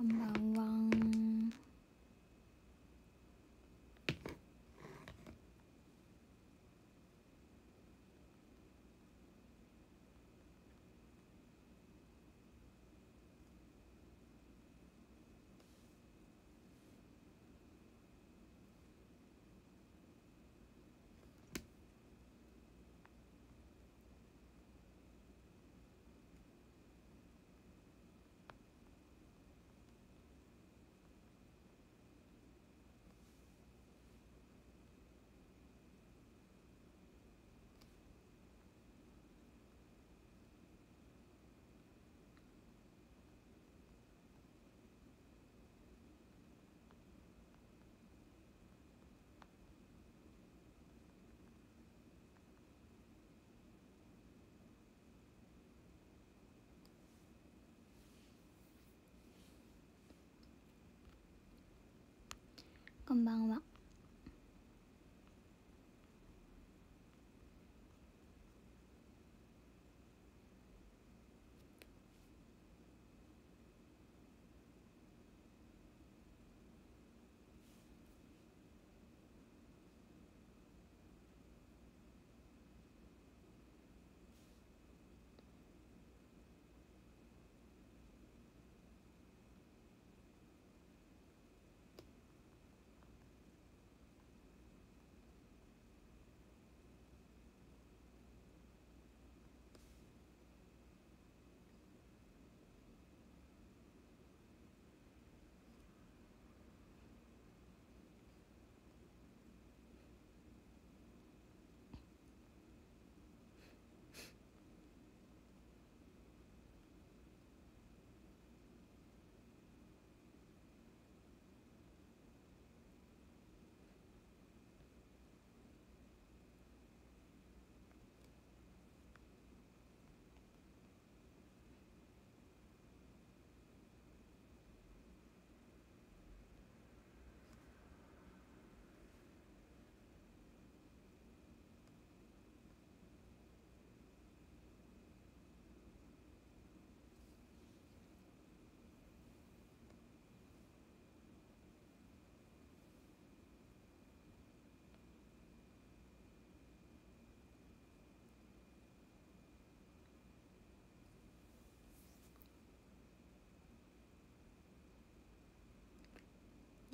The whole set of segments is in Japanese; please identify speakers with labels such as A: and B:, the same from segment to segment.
A: こんばんはこんばんは。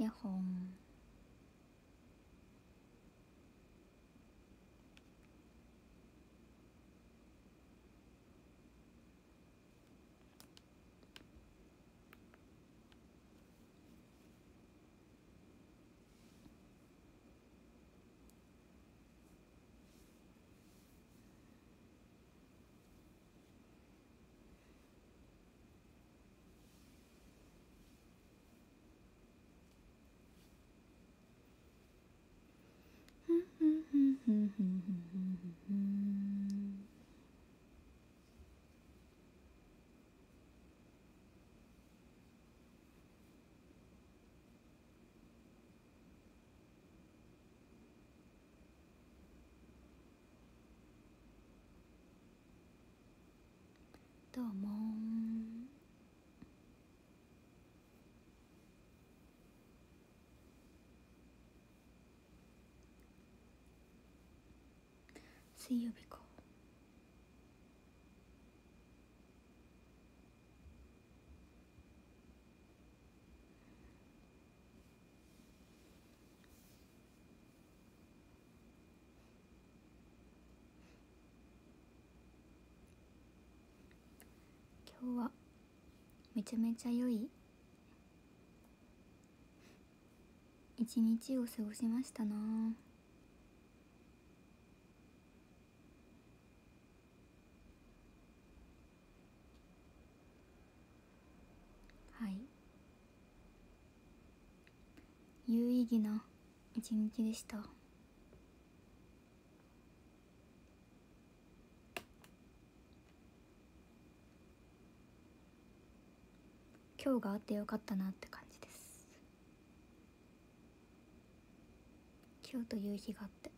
A: やっほんどうも。水曜日か。今日はめちゃめちゃ良い一日を過ごしましたな。はい。有意義な一日でした。今日があってよかったなって感じです。今日という日があって。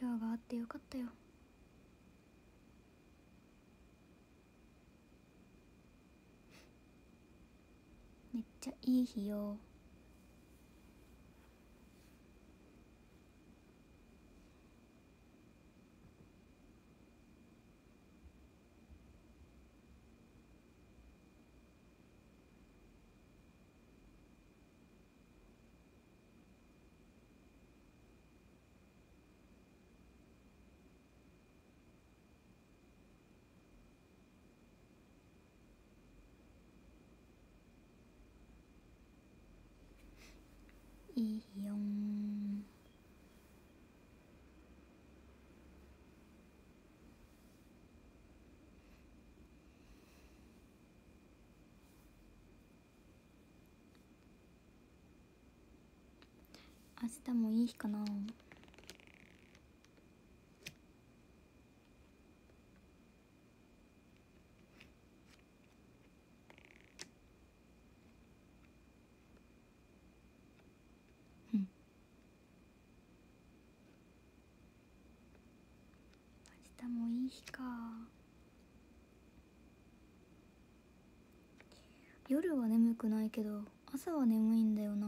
A: 今日があってよかったよ。ちゃいい日よ。いよん明日もいい日かなうん明日か。夜は眠くないけど朝は眠いんだよな。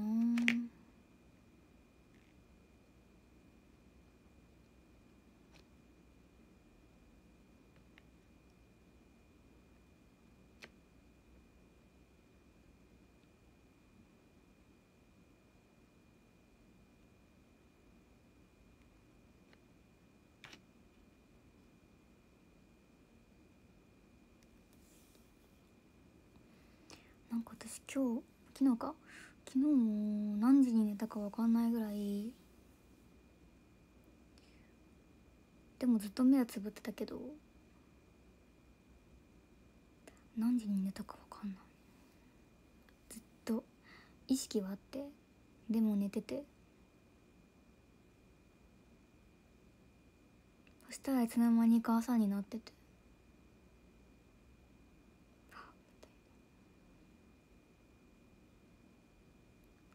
A: なんか私今日昨日か？昨日も何時に寝たか分かんないぐらいでもずっと目はつぶってたけど何時に寝たか分かんない。ずっと意識はあってでも寝ててそしたらいつの間にか朝になってて。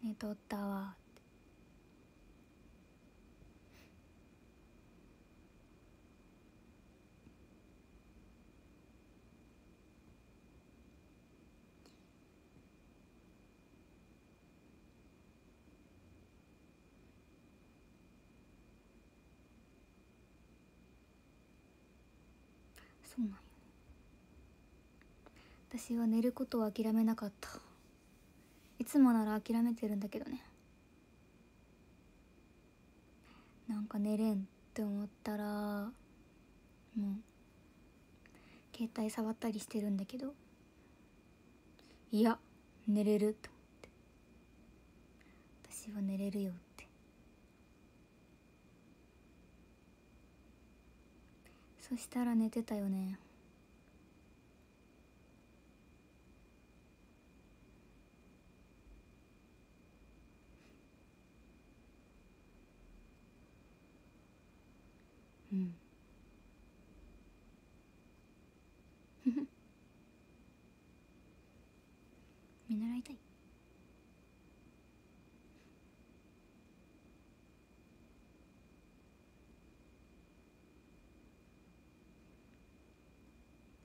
A: 寝とったわ。ってそうなんよね。私は寝ることを諦めなかった。いつもなら諦めてるんだけどね。なんか寝れんって思ったらもう携帯触ったりしてるんだけどいや寝れると思って。私は寝れるよって。そしたら寝てたよね。うん。見習いたい。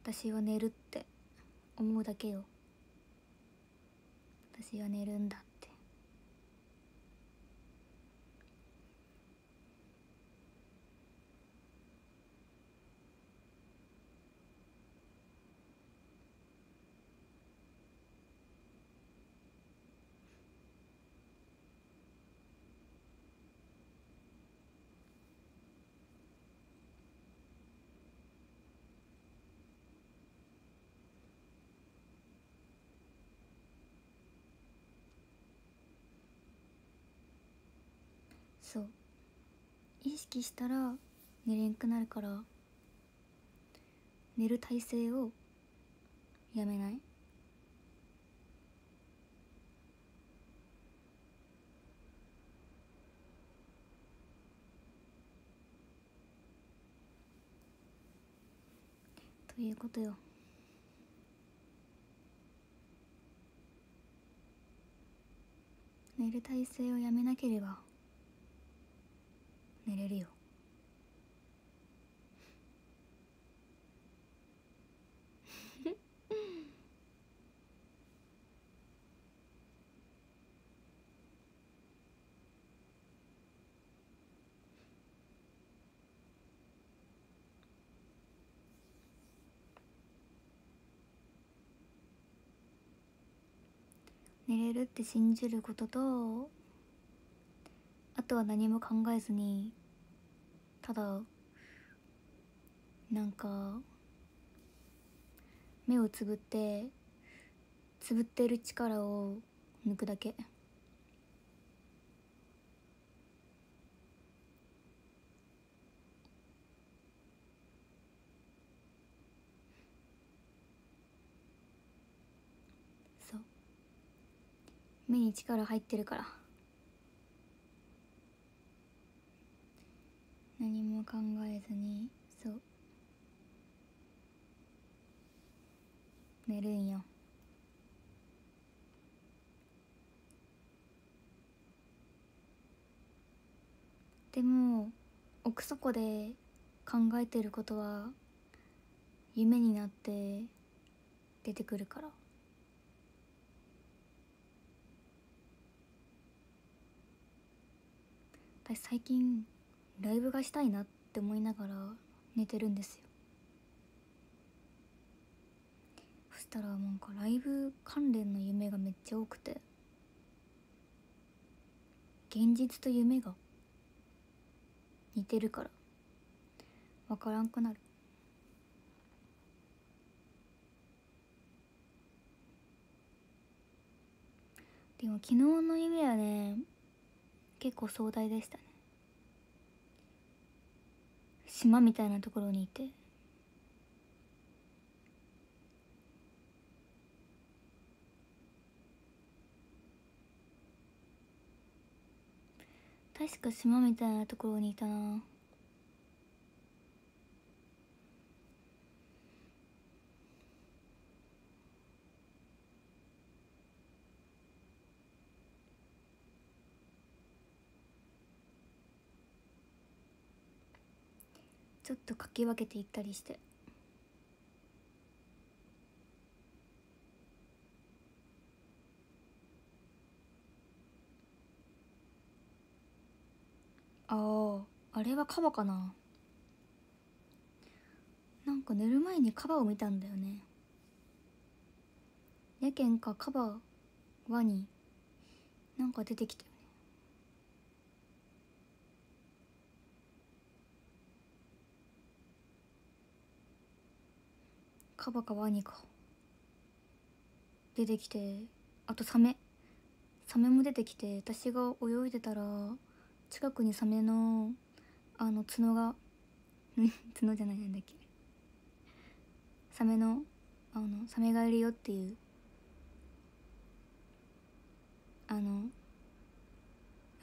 A: 私は寝るって思うだけよ。私は寝るんだって。そう。意識したら寝れんくなるから寝る体勢をやめない。ということよ。寝る体勢をやめなければ。寝れるよ。寝れるって信じることととは何も考えずにただなんか目をつぶってつぶってる力を抜くだけ。そう。目に力入ってるから。何も考えずにそう。寝るんよ。でも奥底で考えてることは夢になって出てくるから。私最近ライブがしたいなって思いながら寝てるんですよ。そしたらなんかライブ関連の夢がめっちゃ多くて現実と夢が似てるから分からんくなる。でも昨日の夢はね結構壮大でしたね。島みたいなところにいて。確か島みたいなところにいたな。ちょっとかき分けていったりして。あああれはカバかな。なんか寝る前にカバを見たんだよね。やけんかカバワニなんか出てきたカバかワニか出てきてあとサメ。サメも出てきて私が泳いでたら近くにサメのあの角が角じゃないなんだっけ。サメのあのサメがいるよっていうあの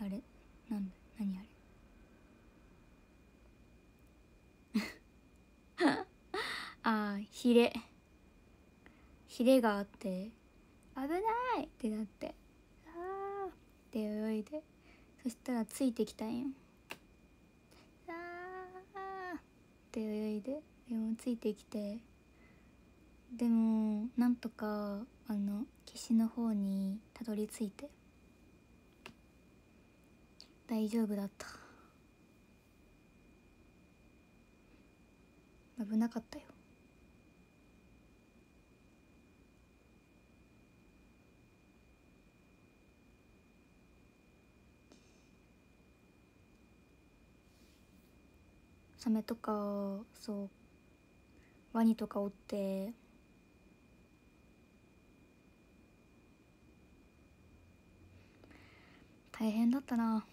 A: あれ？なんだ？何あれ？ああヒレヒレがあって危ない！ってなってああって泳いでそしたらついてきたんよああって泳いででもついてきてでもなんとかあの岸の方にたどり着いて大丈夫だった。危なかったよ。サメとかそうワニとかおって大変だったな。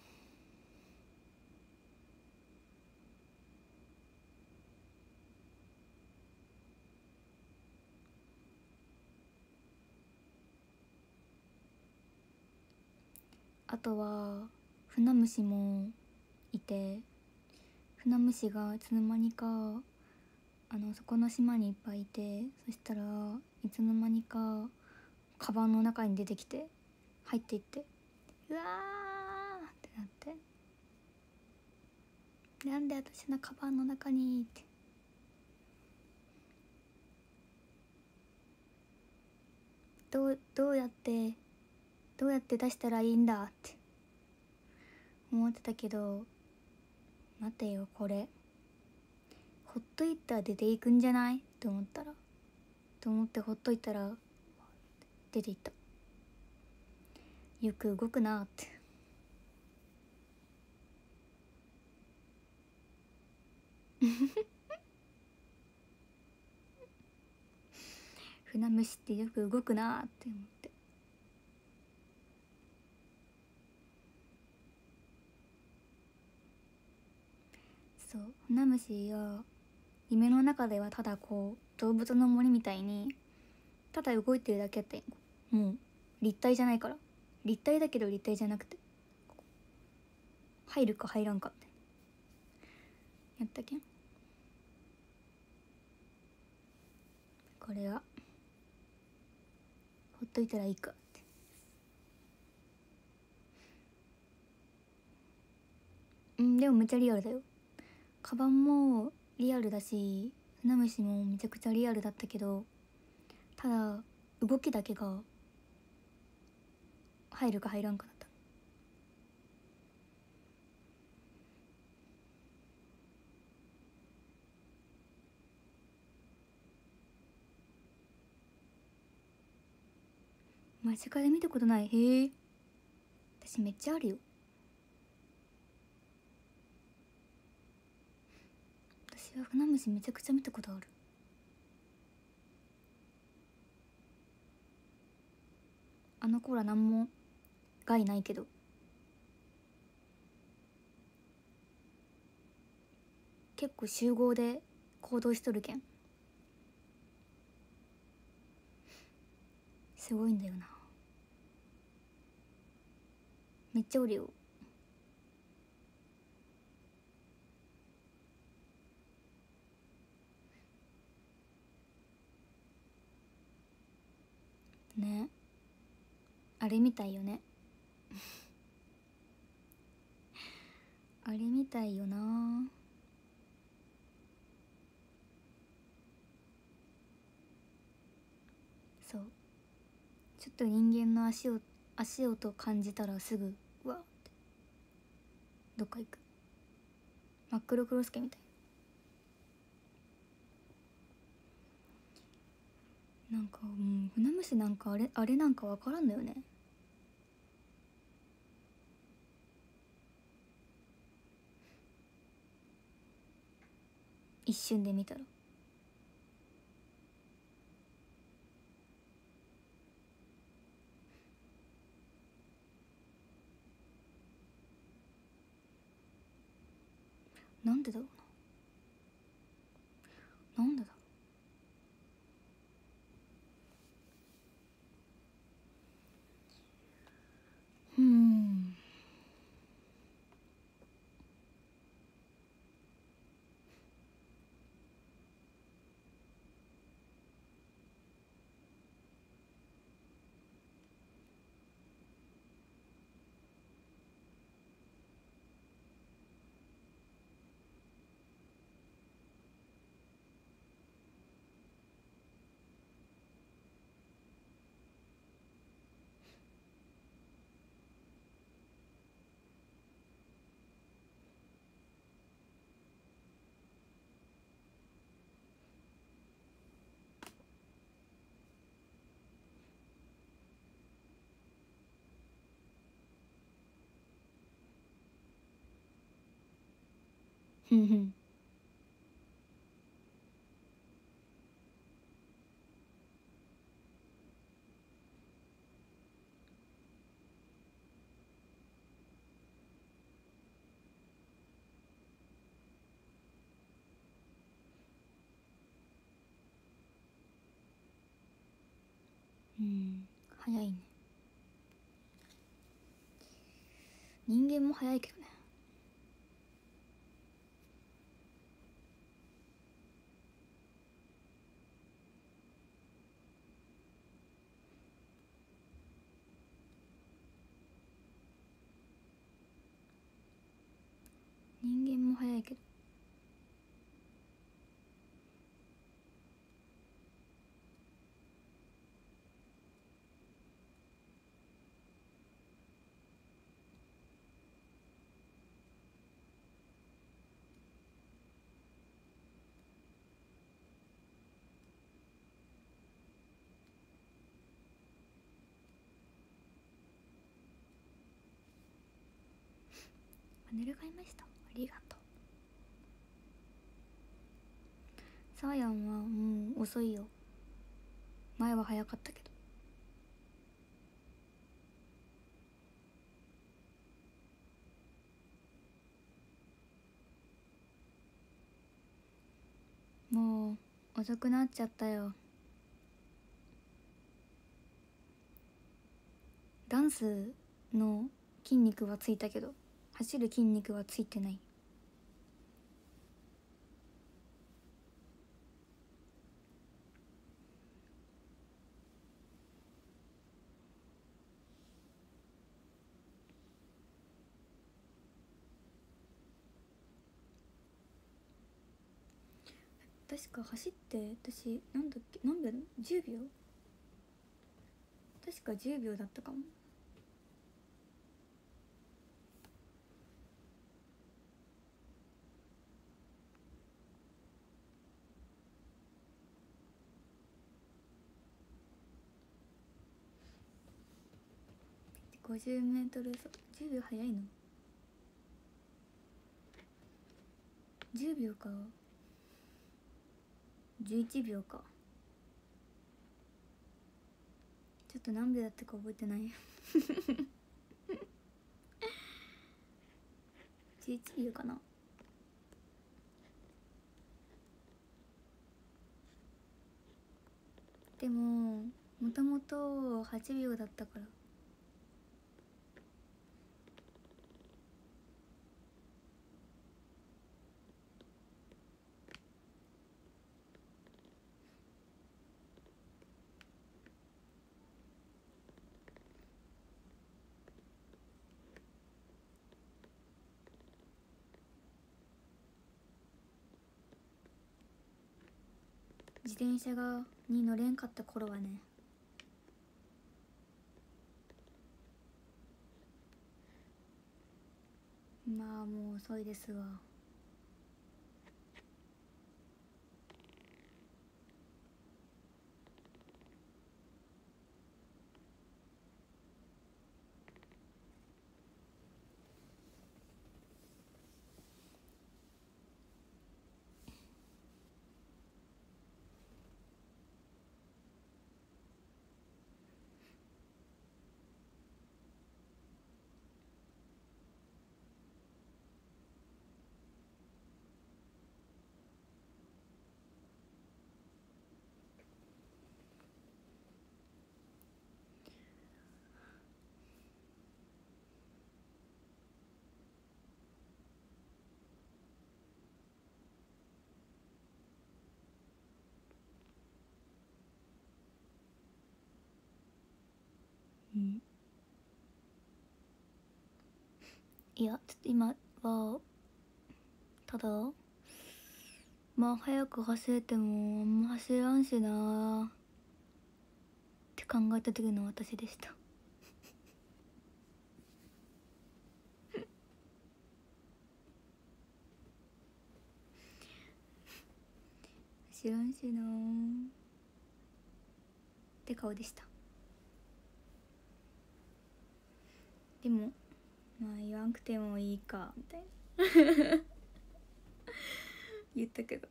A: あとはフナムシもいてフナムシがいつの間にかあのそこの島にいっぱいいてそしたらいつの間にかカバンの中に出てきて入っていってうわーってなって。なんで私のカバンの中にって。どうどうやってどうやって出したらいいんだって思ってたけど待てよこれ。ほっといたら出ていくんじゃない？と思ったら。と思ってほっといたら出ていった。よく動くなって。船虫ってよく動くなって思ってそう。船虫は夢の中ではただこう動物の森みたいにただ動いてるだけってもう立体じゃないから。立体だけど立体じゃなくて入るか入らんかって。やったけん。これはほっといたらいいかって。うんでもめっちゃリアルだよ。カバンもリアルだし船虫もめちゃくちゃリアルだったけどただ動きだけが入るか入らんかだった。間近で見たことない？へえ。私めっちゃあるよ。私は船虫めちゃくちゃ見たことある。あの子ら何も害ないけど。結構集合で行動しとるけん。すごいんだよな。めっちゃおるよ。ね。あれみたいよね。あれみたいよな。そう。ちょっと人間の足を足音感じたらすぐうわって。どっか行く。真っ黒クロスケみたいなんかもう船虫なんかあれあれなんか分からんのよね。一瞬で見たら。なんでだろうな。なんでだろう。うん。ふんうん。早いね。人間も早いけどね人間も早いけどパネル買いました。ありがとう。サーヤンはもう遅いよ。前は早かったけど。もう遅くなっちゃったよ。ダンスの筋肉はついたけど。走る筋肉はついてない。確か走って私なんだっけ何秒だ10秒？確か10秒だったかも。50メートル走10秒早いの？10秒か。11秒か。ちょっと何秒だったか覚えてない。11秒かな。でももともと8秒だったから。自転車がに乗れんかった頃はね。まあもう遅いですわうんいやちょっと今はただまあ早く走れてもあんま走らんしなって考えた時の私でした。知らんしなって顔でした。でもまあ言わんくてもいいかみたいな。言ったけど。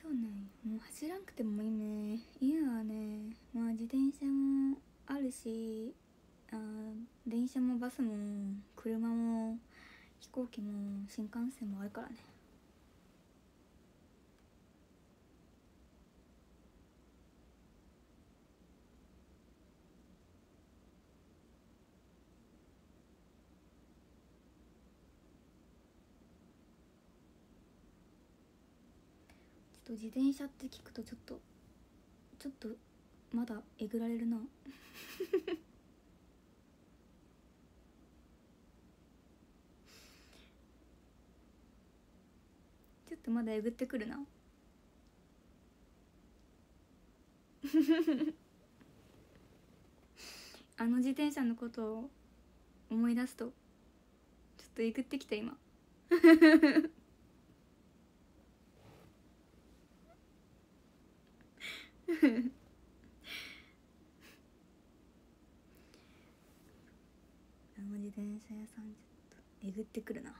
A: そう。なんよ。もう走らんくてもいいね。今はね。まあ自転車もあるしあ電車もバスも車も飛行機も新幹線もあるからね。ちょっと自転車って聞くとちょっとちょっとまだえぐられるな。ってまだえぐってくるな。あの自転車のことを思い出すとちょっとえぐってきた今。あの自転車屋さんちょっとえぐってくるな。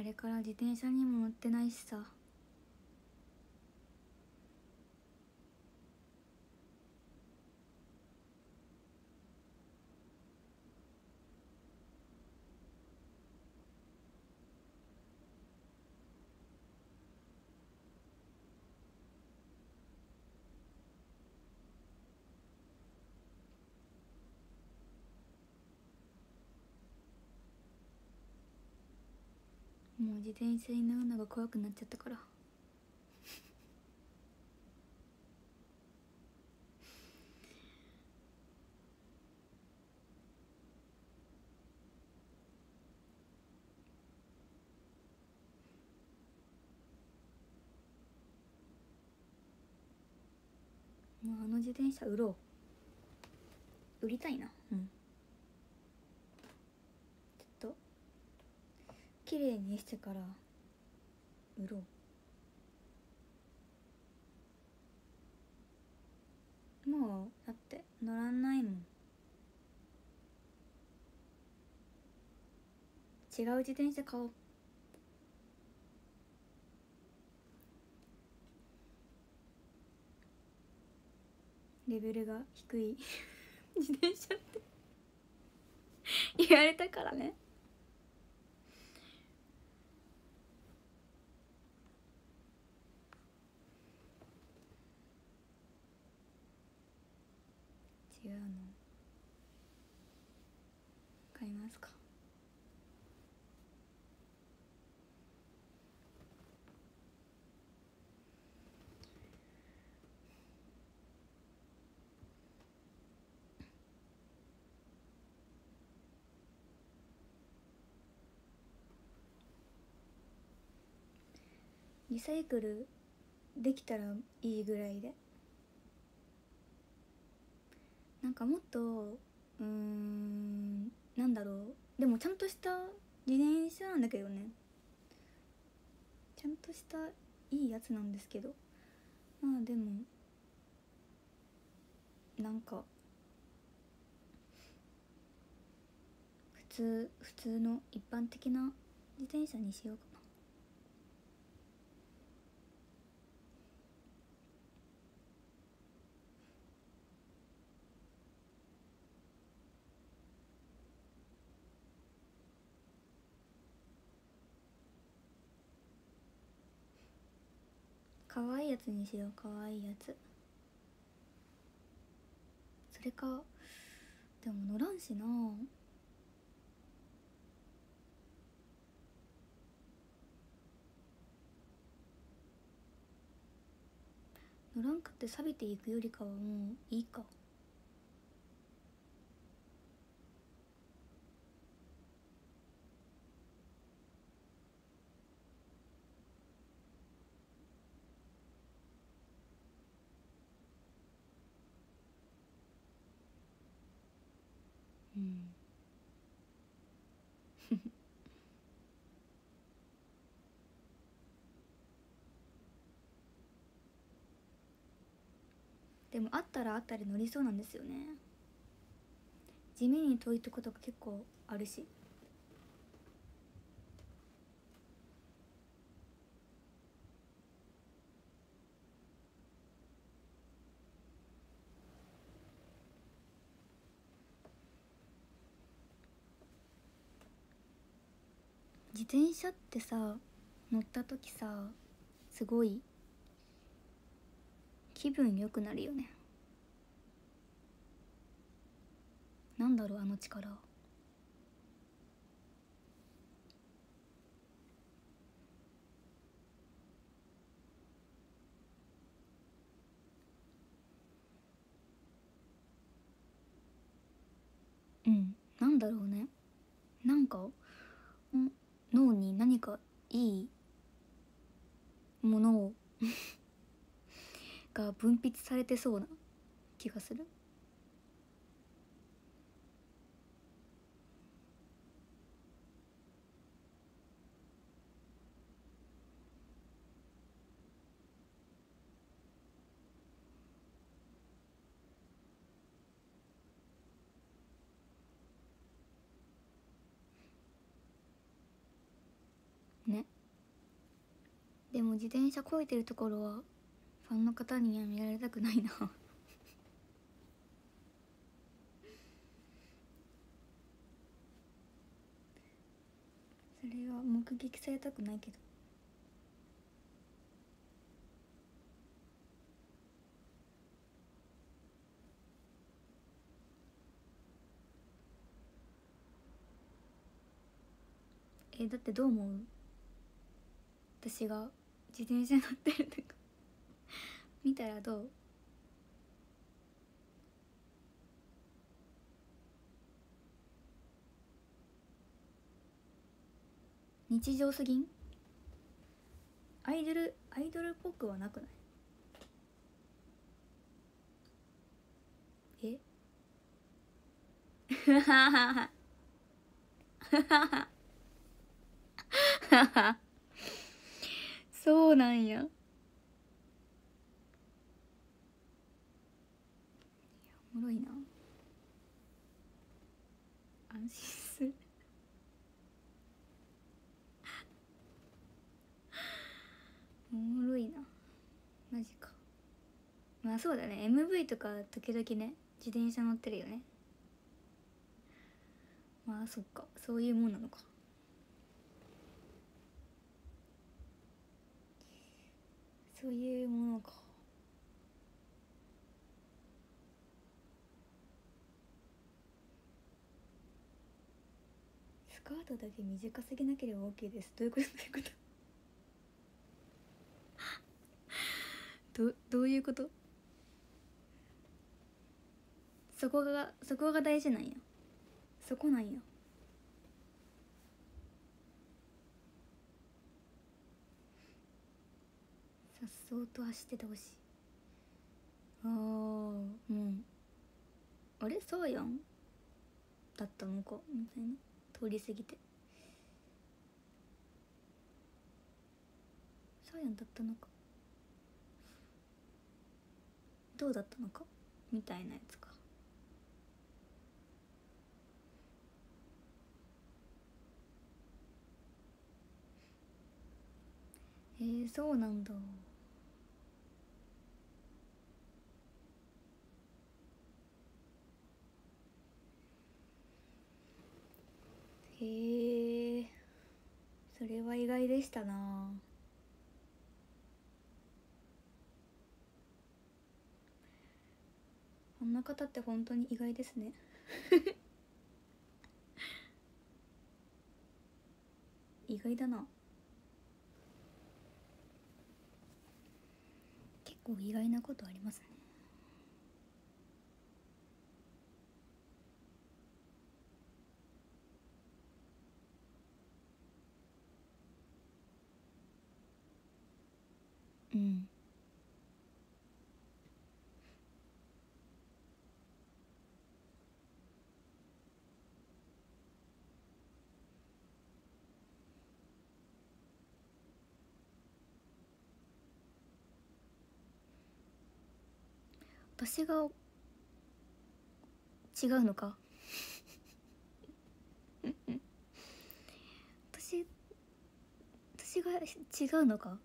A: あれから自転車にも乗ってないしさ。もう自転車に乗るのが怖くなっちゃったから。もうあの自転車売ろう。売りたいな。うんちょっと綺麗にしてから売ろう。もうだって乗らないもん。違う自転車買おう。レベルが低い。自転車って。言われたからね違うの買いますかリサイクルできたらいいぐらいで。なんかもっとうんなんだろう。でもちゃんとした自転車なんだけどね。ちゃんとしたいいやつなんですけど。まあでもなんか普通普通の一般的な自転車にしようかな可愛いやつにしよう可愛いやつ。それかでも乗らんしな。乗らんかって錆びていくよりかはもういいか。でもあったらあったり乗りそうなんですよね。地味に遠いとことか結構あるし。自転車ってさ乗った時さすごい気分良くなるよね。なんだろうあの力。うんなんだろうね。なんか脳に何かいいものをが分泌されてそうな気がする。ね。でも自転車こいてるところはファンの方には見られたくないな。それは目撃されたくないけど。えだってどう思う？私が自転車乗ってるとか。見たらどう？日常すぎん？アイドルアイドルっぽくはなくない？え？そうなんやいやおもろいな。安心する。おもろいな。マジか。まあそうだね。MV とか時々ね自転車乗ってるよね。まあそっか。そういうもんなのか。そういうものか。スカートだけ短すぎなければ OK です。どういうこと？どういうこと？どどういうこと？そこがそこが大事なんや。そこなんや。さっそうと走っててほしい。ああうん。あれ？そうやん。だったのかみたいな。通り過ぎて。そうやんだったのか。どうだったのか。みたいなやつか。えー、そうなんだ。へえ。それは意外でしたな。あんな方って本当に意外ですね。意外だな。結構意外なことありますね。うん。私が違うのか？私私が違うのか？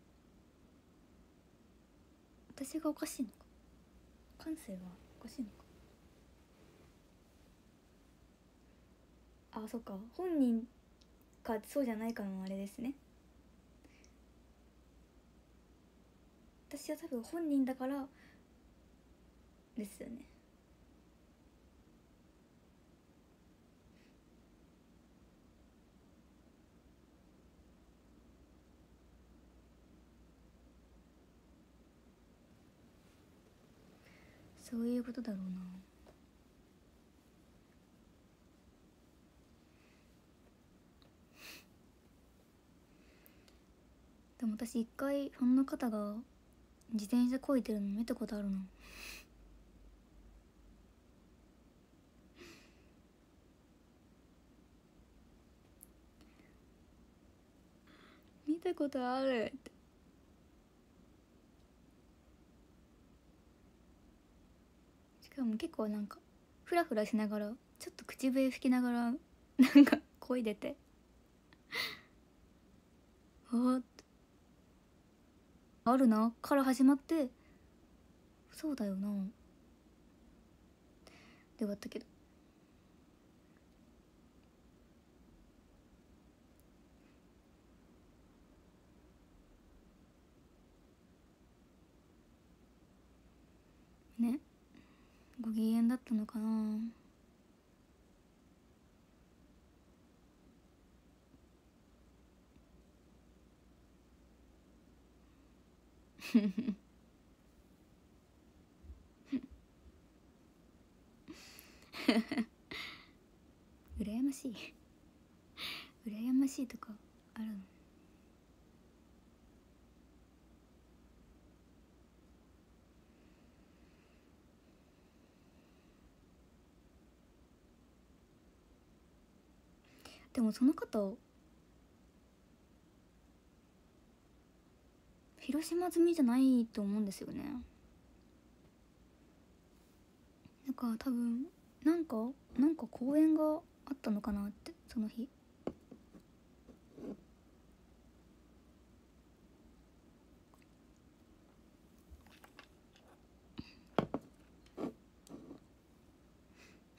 A: 私がおかしいのか？感性がおかしいのか？あそっか。本人かそうじゃないかのあれですね。私は多分本人だからですよね。そういうことだろうな。でも私一回ファンの方が自転車こいてるの見たことあるな見たことあるって。しかも結構なんかフラフラしながらちょっと口笛吹きながらなんか声出て。ああるな。から始まってそうだよな。で終わったけど。ね。ご機嫌だったのかな。羨ましい。羨ましいとかあるの？でもその方広島済みじゃないと思うんですよね。なんか多分なんかなんか公演があったのかなってその日。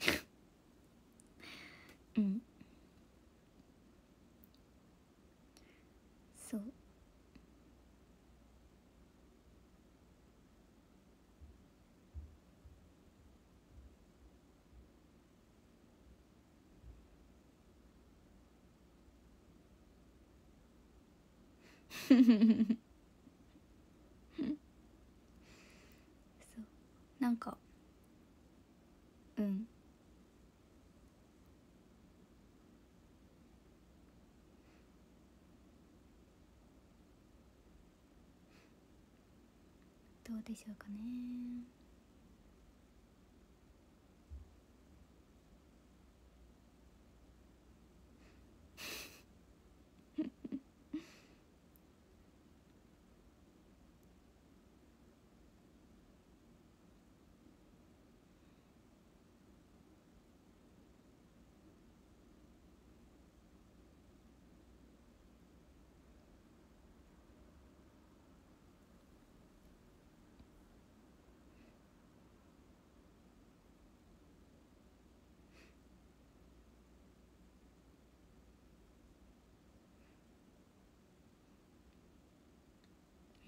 A: うんそうそう。なんかうん。どうでしょうかね。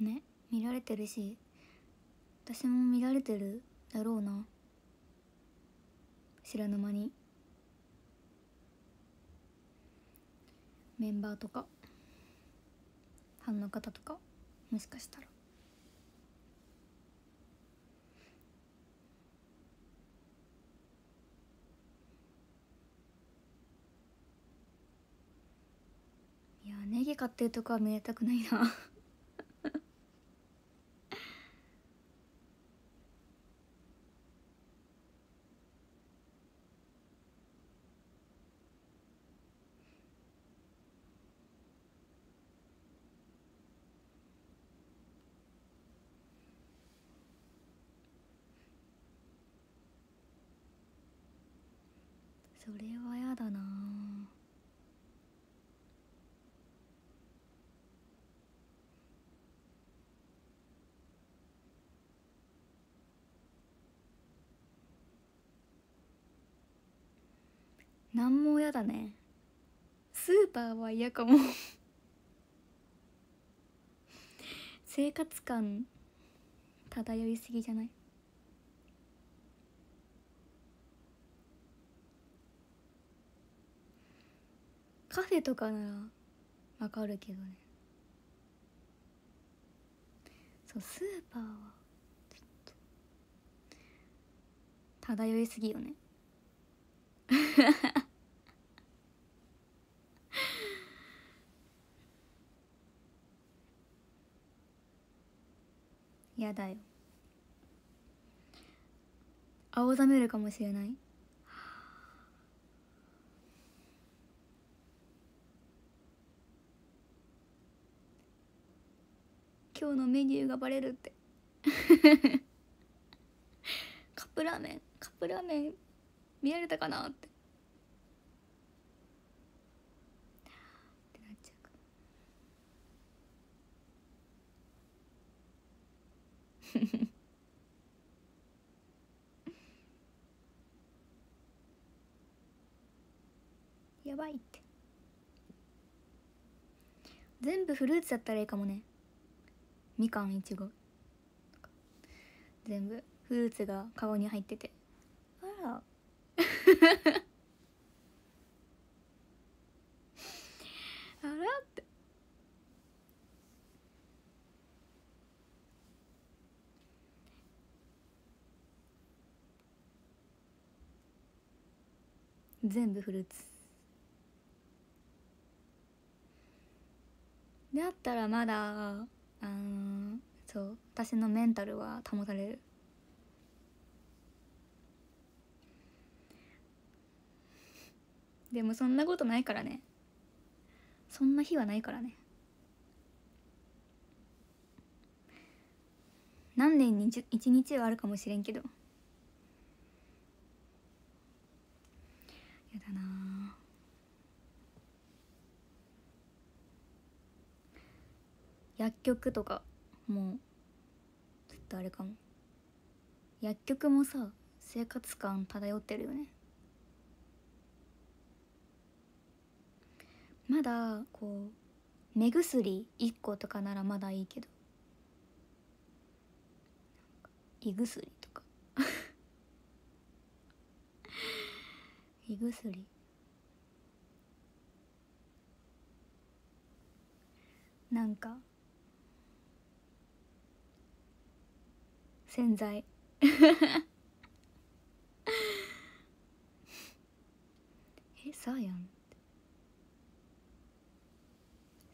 A: ね見られてるし私も見られてるだろうな。知らぬ間に。メンバーとかファンの方とかもしかしたら。いやネギ買ってるとこは見れたくないなそれはやだななんもやだね。スーパーは嫌かも。生活感漂いすぎじゃない？カフェとかならわかるけどね。そうスーパーはちょっと漂いすぎよね。やだよ。青ざめるかもしれない。今日のメニューがバレるって。カップラーメンカップラーメン見られたかなってなっちゃうかやばいって。全部フルーツだったらいいかもね。みかんいちご。全部フルーツがカゴに入ってて。あら。あらって。全部フルーツ。だったらまだあのそう私のメンタルは保たれる。でもそんなことないからね。そんな日はないからね。何年に一日はあるかもしれんけど。やだな薬局とかもうちょっとあれかも。薬局もさ生活感漂ってるよね。まだこう目薬1個とかならまだいいけど。胃薬とか。胃薬。なんか洗剤。えさあやん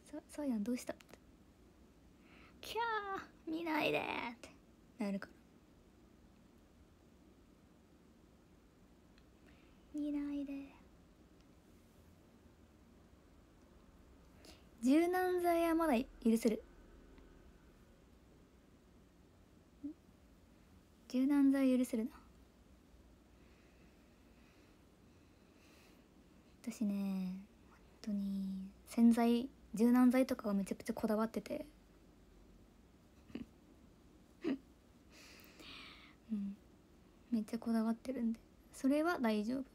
A: ささあやんどうしたって。キャー見ないでって。なるから。見ないで柔軟剤はまだ許せる。柔軟剤許せるな。私ね本当に洗剤柔軟剤とかがめちゃくちゃこだわってて。うん。めっちゃこだわってるんで。それは大丈夫。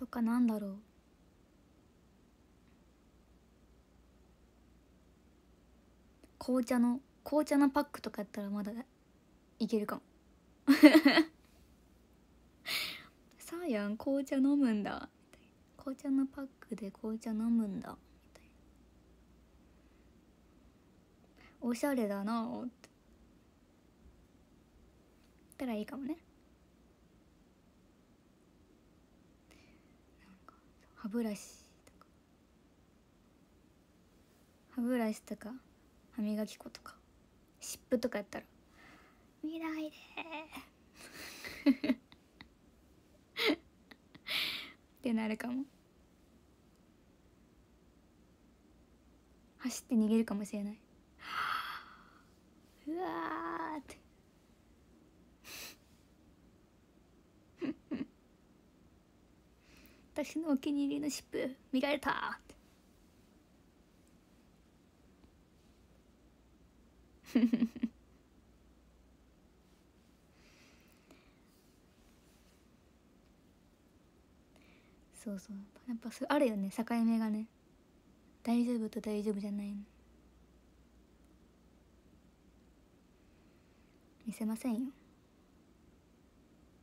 A: とかなんだろう。紅茶の紅茶のパックとかやったらまだいけるかも。さあやん紅茶飲むんだ。紅茶のパックで紅茶飲むんだ。おしゃれだなって。言ったらいいかもねなんか歯ブラシとか。歯ブラシとか歯磨き粉とか。湿布とかやったら「見ないで ってなるかも。走って逃げるかもしれない。うわーって私のお気に入りの湿布見られた。そうそう。やっぱそあるよね。境目がね。大丈夫と大丈夫じゃないの。見せませんよ。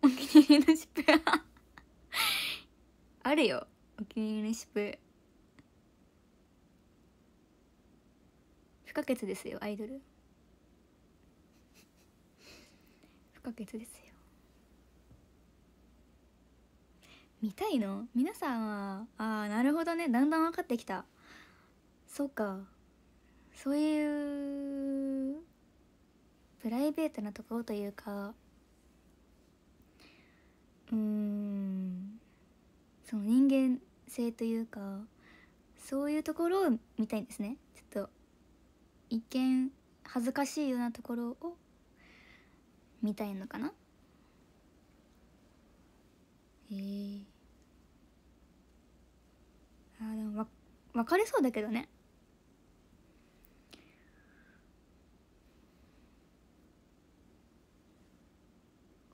A: お気に入りの湿布あるよ。お気に入りの湿布不可欠ですよアイドル。不可欠ですよ。見たいの？皆さんは。ああなるほどね。だんだん分かってきた。そうか。そういうプライベートなところというか。うん。その人間性というかそういうところを見たいんですね。ちょっと一見恥ずかしいようなところを見たいのかな。へえあでもわ分かれそうだけどね。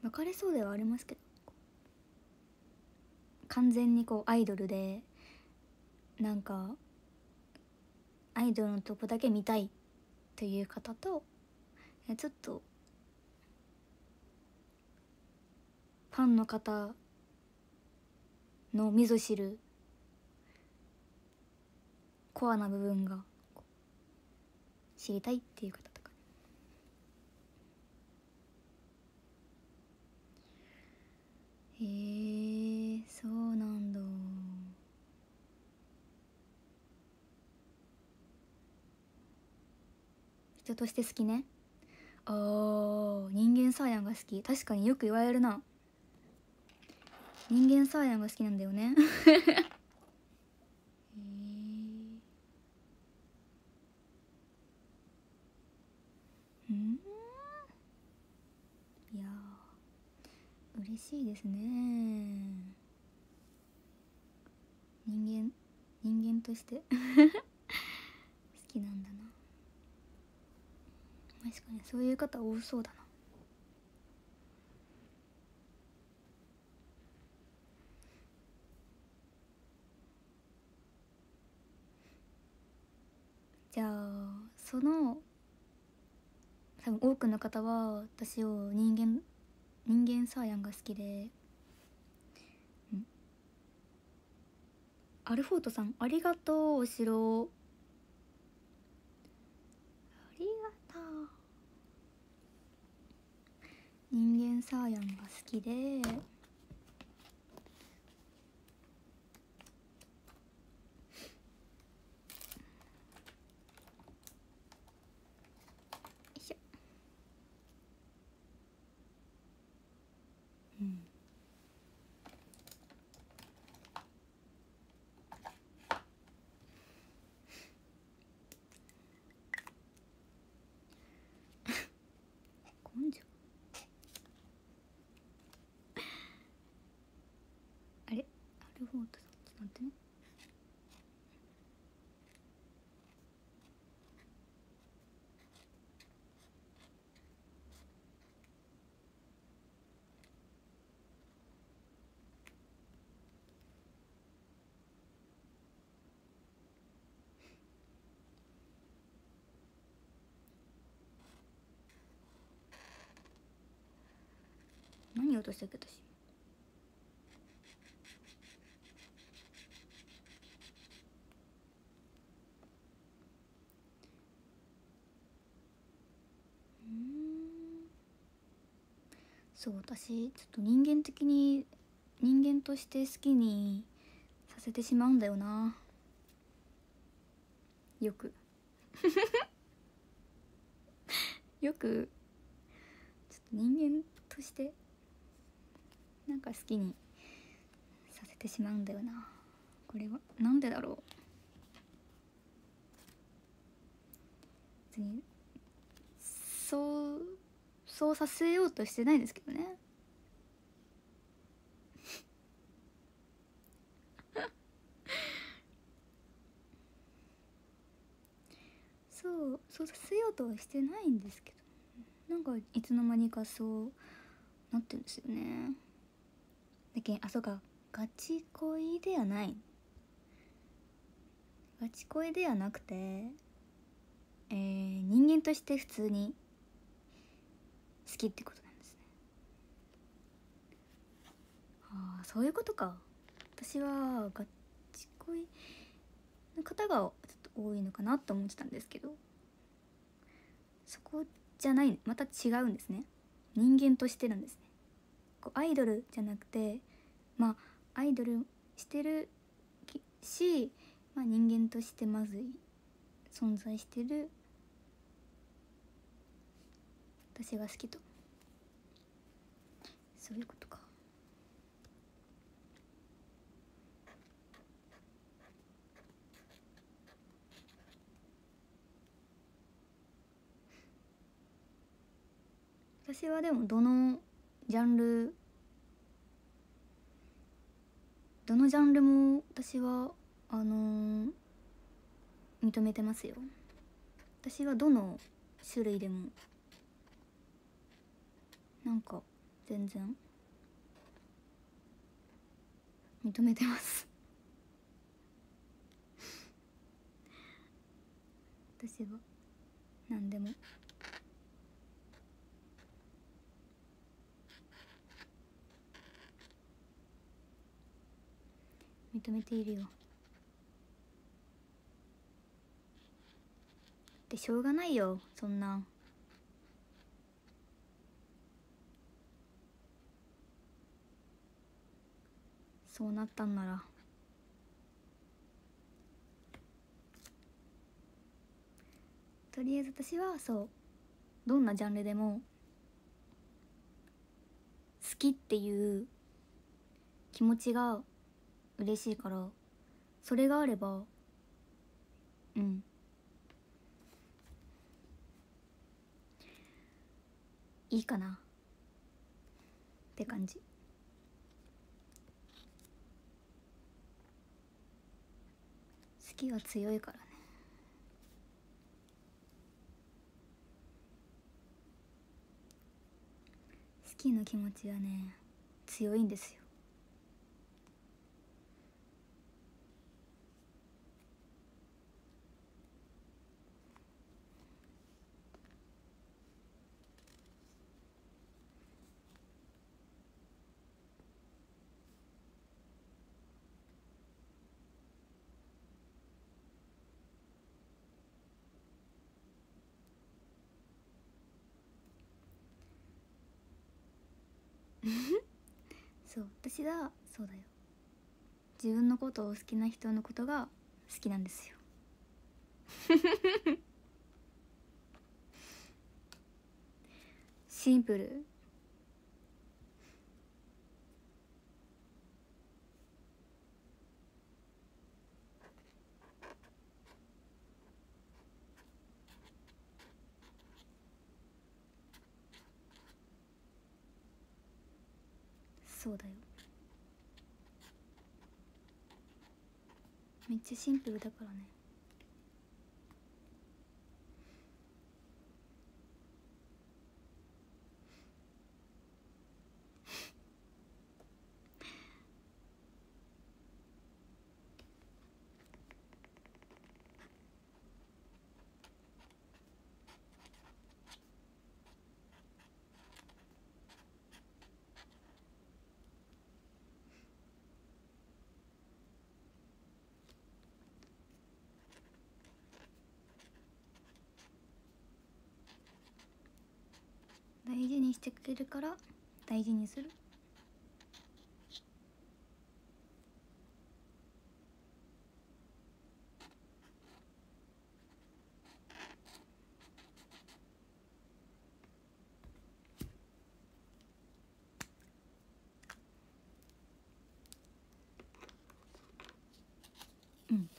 A: 分かれそうではありますけど。完全にこうアイドルでなんかアイドルのとこだけ見たいという方とちょっとファンの方のみぞ知るコアな部分が知りたいっていう方とかへえそうなんだ。人として好きね。あー人間サーヤンが好き。確かによく言われるな。人間サーヤンが好きなんだよねへえうんいやー嬉しいですね。人間人間として。好きなんだな。確かにそういう方多そうだな。じゃあその多分多くの方は私を人間人間サーヤンが好きで。アルフォートさんありがとうお城。ありがとう。人間サーヤンが好きでよいしょうん根性あれアルフォートさんちょっと待ってね。何言おうとしたっけ私。そう私ちょっと人間的に人間として好きにさせてしまうんだよな。よく。よくちょっと人間としてなんか好きにさせてしまうんだよな。これは。なんでだろう。別にそうそうさせようとしてないんですけどね。そうそうさせようとはしてないんですけど。なんかいつの間にかそうなってるんですよね。だけあそうか。ガチ恋ではない。ガチ恋ではなくてえー、人間として普通に好きってことなんですね。ああそういうことか。私はガチ恋の方がちょっと多いのかなと思ってたんですけど。そこじゃないまた違うんですね。人間としてなんですね。こうアイドルじゃなくてまあアイドルしてるし、まあ、人間としてまず存在してる私が好きと。そういうことか。私はでもどのジャンルどのジャンルも私はあのー、認めてますよ。私はどの種類でもなんか全然。認めてます。私は何でも。認めているよ。でしょうがないよそんな。そうなったんなら。とりあえず私はそうどんなジャンルでも好きっていう気持ちが嬉しいからそれがあればうん。いいかな。って感じ。きは強いからね。好きの気持ちはね強いんですよ。そう私はそうだよ。自分のことを好きな人のことが好きなんですよ。シンプルうだよ。めっちゃシンプルだからね大事にしてくれるから大事にする。うん。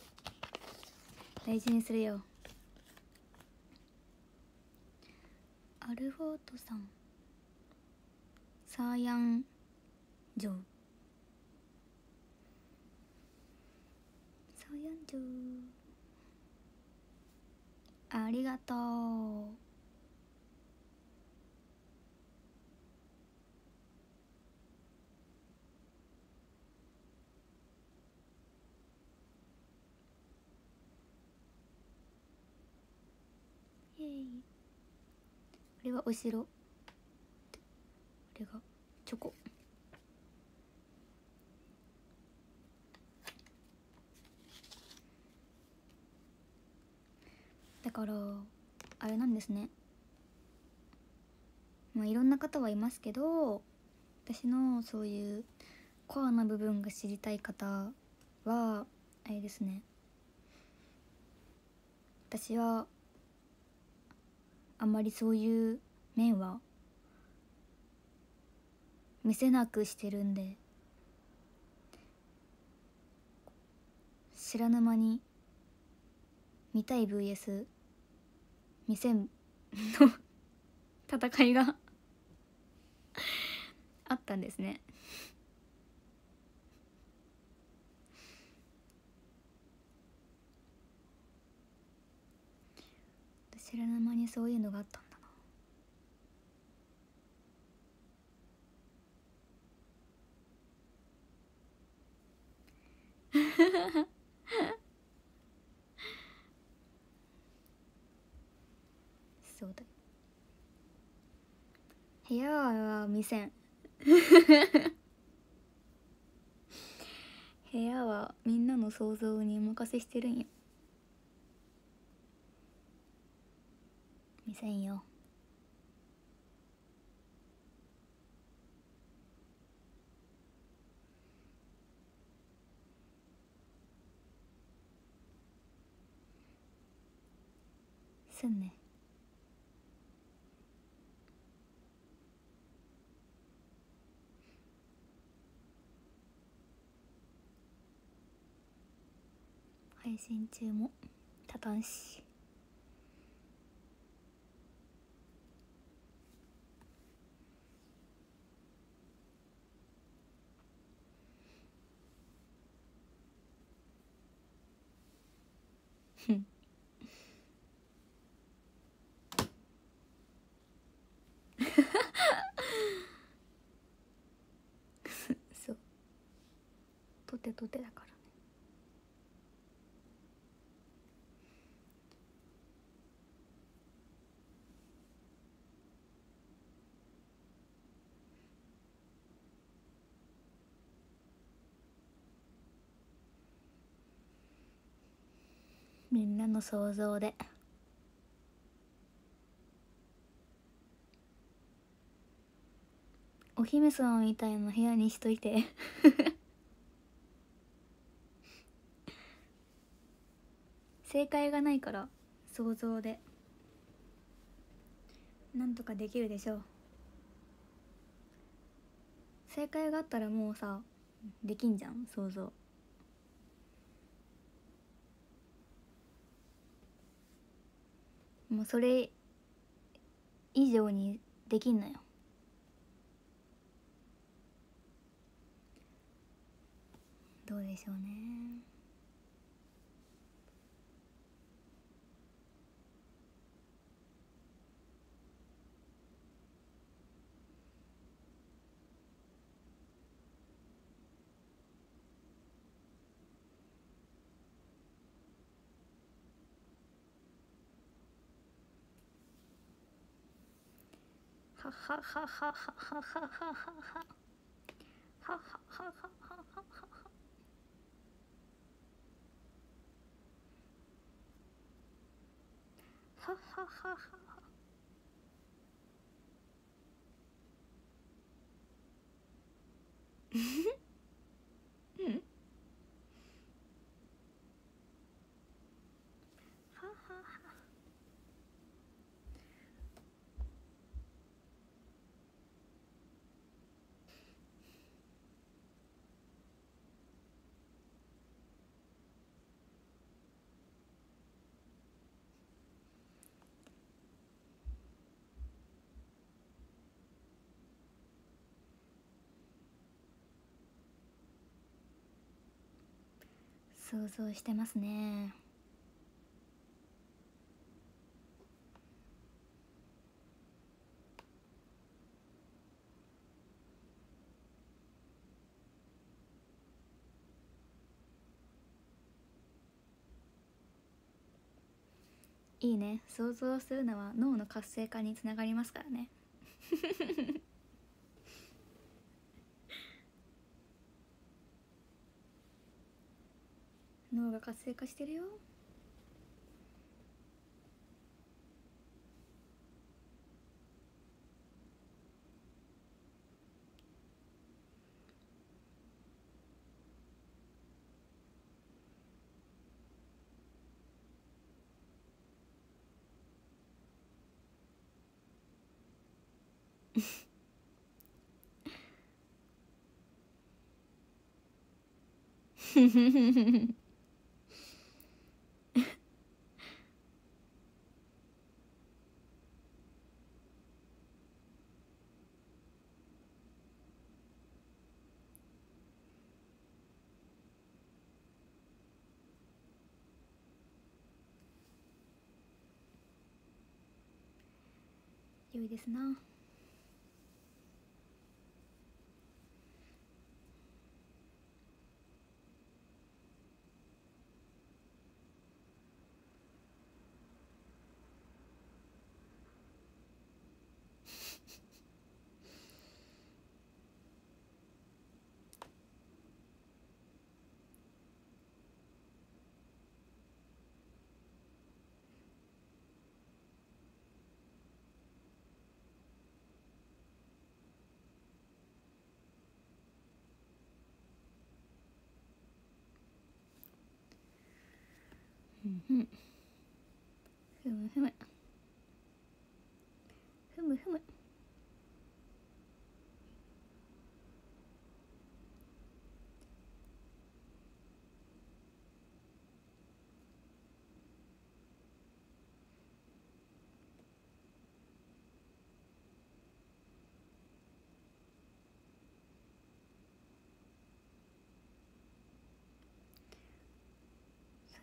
A: 大事にするよ。アルフォートさん。サーヤン城。サーヤン城。ありがとう。イエイ。これはお城。チョコ。だからあれなんですね。まあいろんな方はいますけど私のそういうコアな部分が知りたい方はあれですね。私はあんまりそういう面は見せなくしてるんで。知らぬ間に見たい VS 見せんの。戦いが。あったんですね。知らぬ間にそういうのがあったんだなそうだ部屋は見せん。部屋はみんなの想像にお任せしてるんよ。見せんよ。ね。配信中もた端しうん。そう。とてとてだからね。みんなの想像で。姫様みたいな部屋にしといて。正解がないから想像で。なんとかできるでしょう。正解があったらもうさできんじゃん想像。もうそれ以上にできんのよ。どうでしょうねははははははははははははははは哈哈哈哈哈。想像してますね。いいね。想像するのは脳の活性化につながりますからね。脳が活性化してるよフフフフ。いですな。ふむふむふむ。ふむふむ。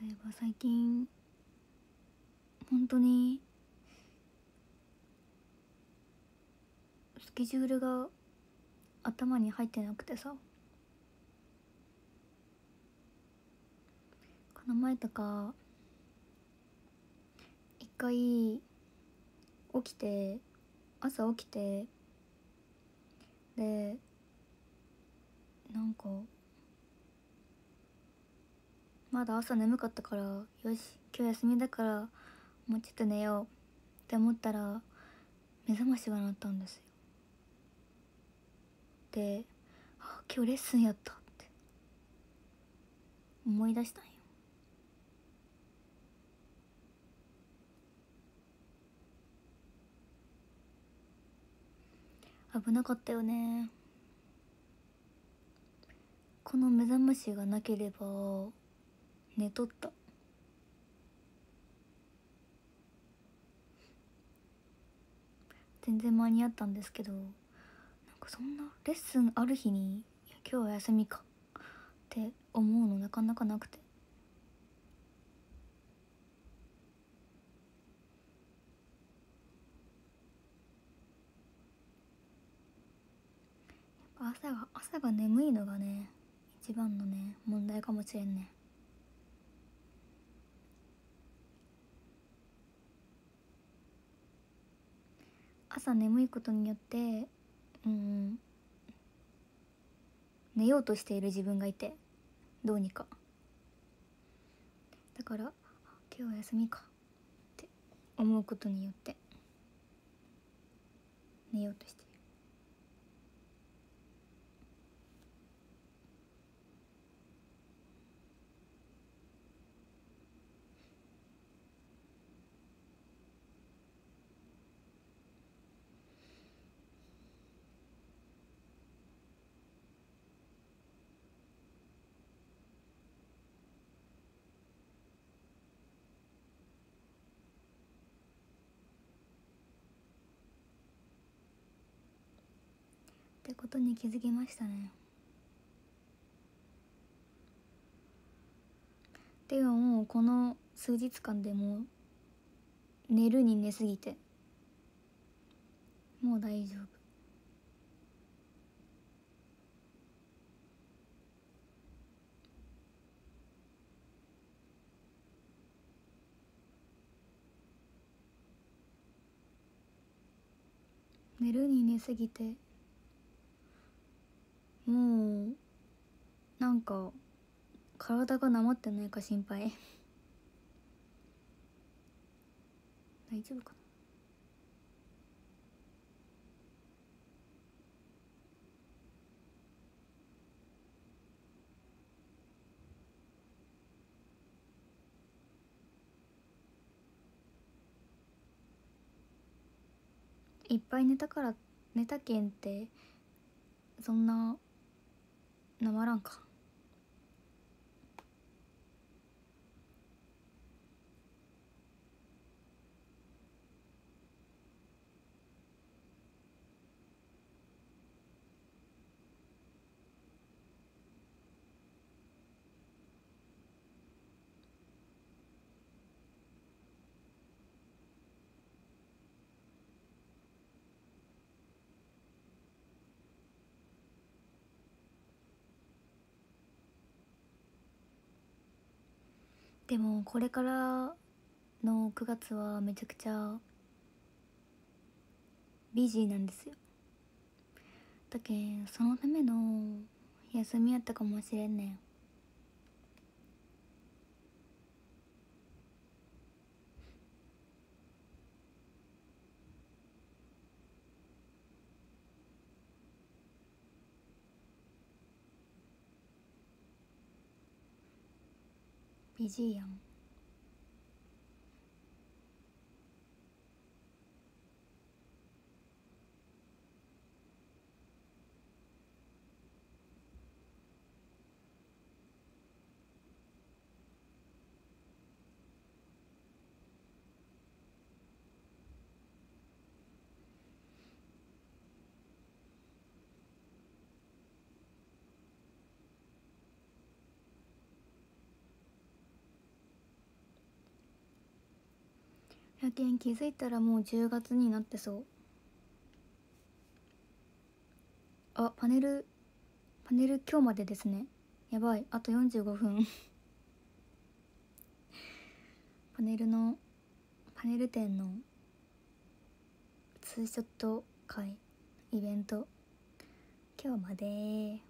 A: そういえば最近本当にスケジュールが頭に入ってなくてさ。この前とか一回起きて朝起きてでなんかまだ朝眠かったからよし今日休みだからもうちょっと寝ようって思ったら目覚ましが鳴ったんですよ。であ今日レッスンやったって思い出したんよ。危なかったよね。この目覚ましがなければ寝とった。全然間に合ったんですけどなんかそんなレッスンある日に今日は休みか。って思うのなかなかなくて。朝が朝が眠いのがね一番のね問題かもしれんね。朝眠いことによってうん寝ようとしている自分がいてどうにか。だから今日は休みか。って思うことによって寝ようとしてるてことに気づきましたね。ではもうこの数日間でも寝るに寝すぎて。もう大丈夫。寝るに寝すぎてもうなんか体がなまってないか心配。大丈夫かな？いっぱい寝たからネタ券ってそんななまらんか。でもこれからの9月はめちゃくちゃビジーなんですよ。だけどそのための休みやったかもしれんねん。一只羊100気づいたらもう10月になってそう。あパネルパネル今日までですね。やばい。あと45分。パネルのパネル店のツーショット会イベント。今日まで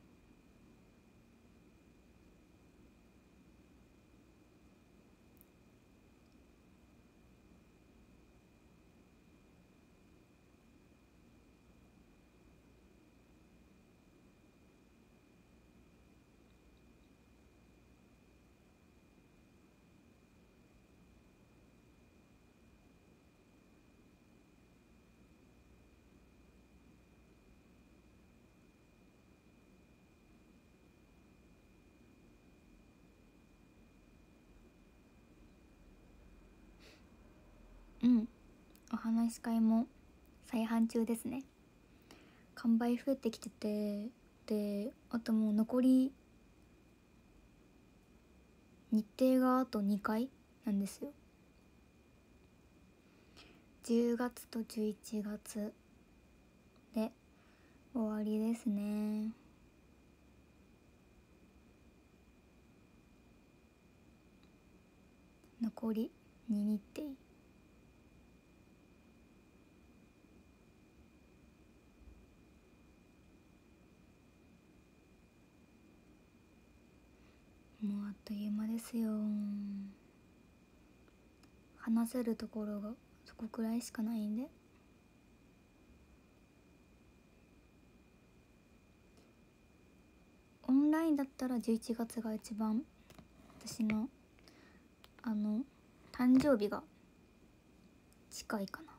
A: 話し会も再販中ですね。完売増えてきててであともう残り日程があと2回なんですよ。10月と11月で終わりですね。残り2日程もうあっという間ですよ。話せるところがそこくらいしかないんで。オンラインだったら11月が一番私のあの誕生日が近いかな。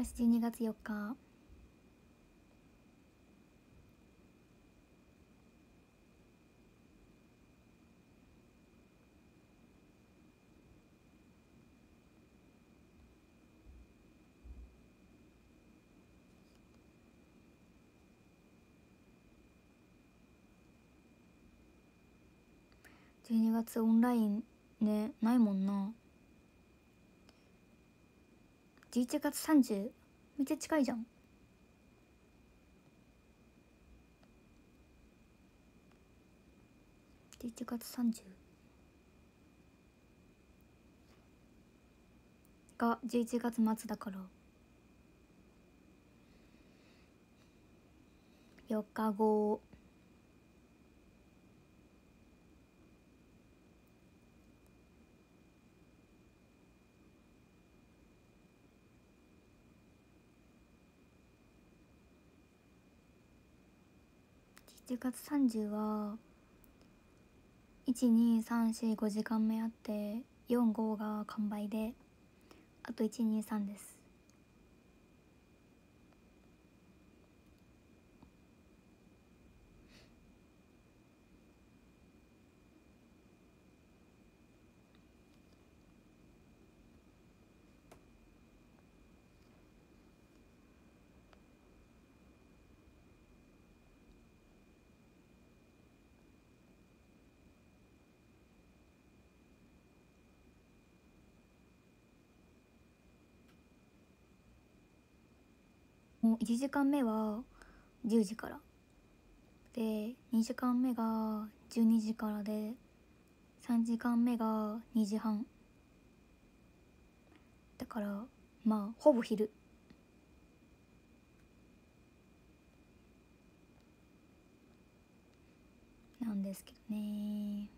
A: 私12月4日。12月オンラインねないもんな。11月30めっちゃ近いじゃん。11月30が11月末だから。4日後。10月30は12345時間目あって45が完売であと123です。もう1時間目は10時から。で2時間目が12時からで3時間目が2時半。だからまあほぼ昼。なんですけどね。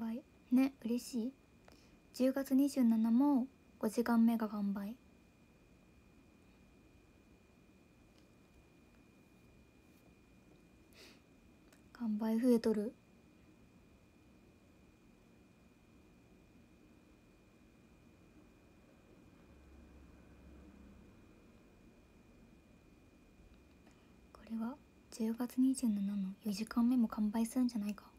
A: 売ね嬉しい。10月27も5時間目が完売完売増えとる。これは10月27の4時間目も完売するんじゃないか。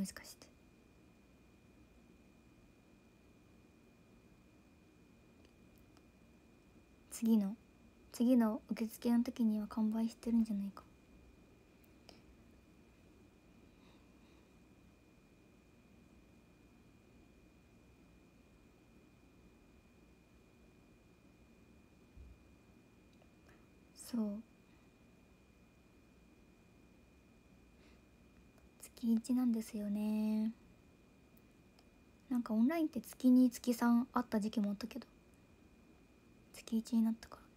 A: もしかして。次の次の受付の時には完売してるんじゃないか。そう。月1なんですよね。なんかオンラインって月2月3あった時期もあったけど月1になったから。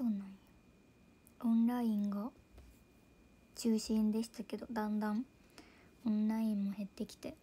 A: そうなんや。オンラインが中心でしたけどだんだんオンラインも減ってきて。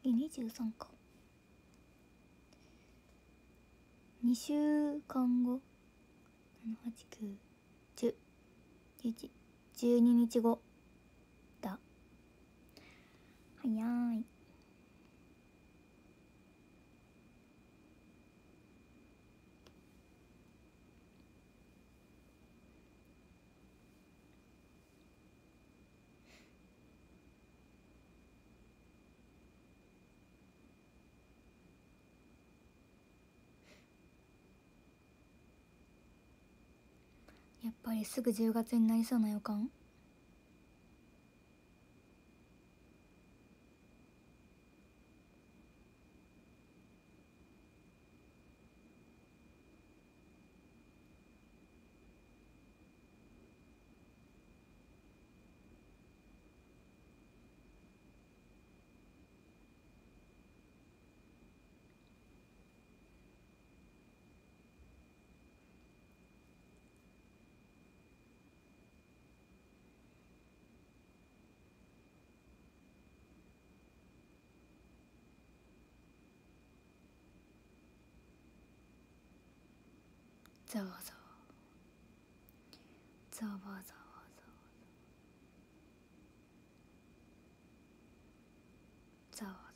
A: 次23か。2週間後。789101112日後。だ。早い。やっぱりすぐ10月になりそうな予感？ざわざわざわざわざわざわざわ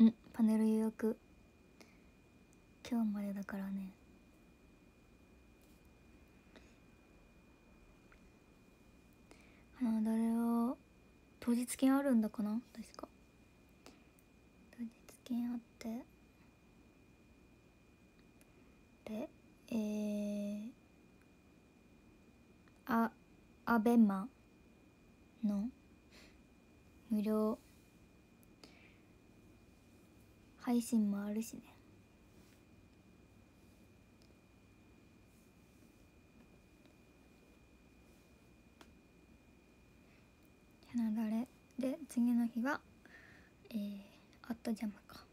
A: うんパネル予約今日までだからね。あの誰を当日券あるんだかな？確か。当日券あって。でえー、あアベマの無料配信もあるしね。花だれで次の日がえー、アットジャムか。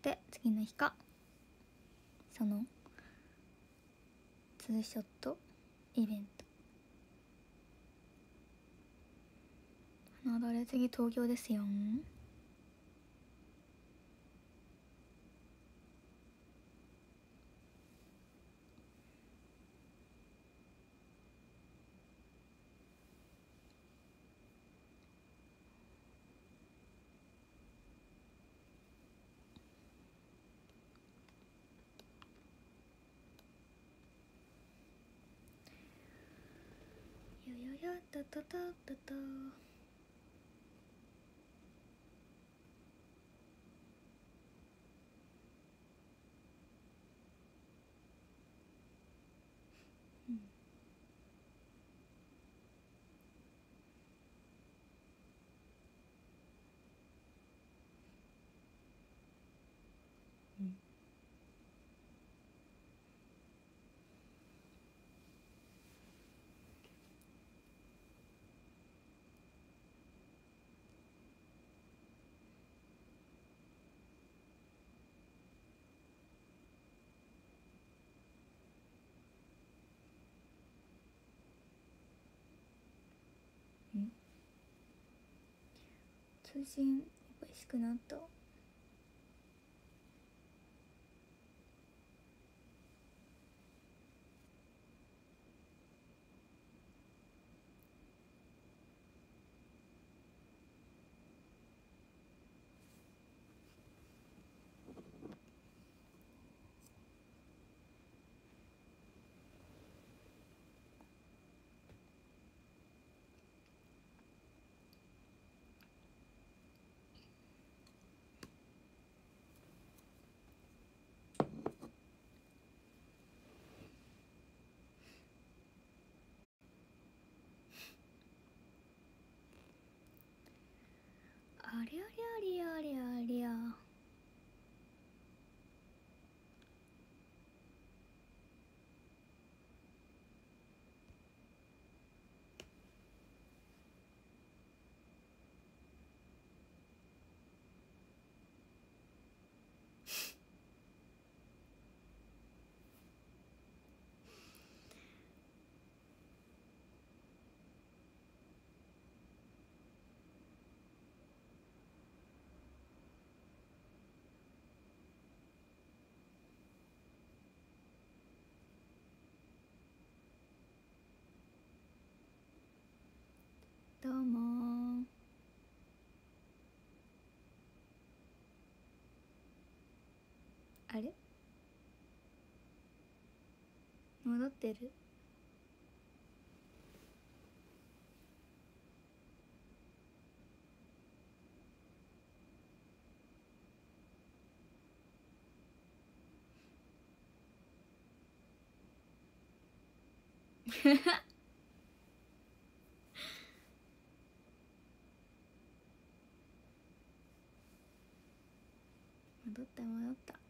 A: で次の日かそのツーショットイベント。花だれ次東京ですよ。んタタタタ通信おかしくなった。あれ？戻ってる？戻った戻った。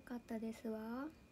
A: かったですわ「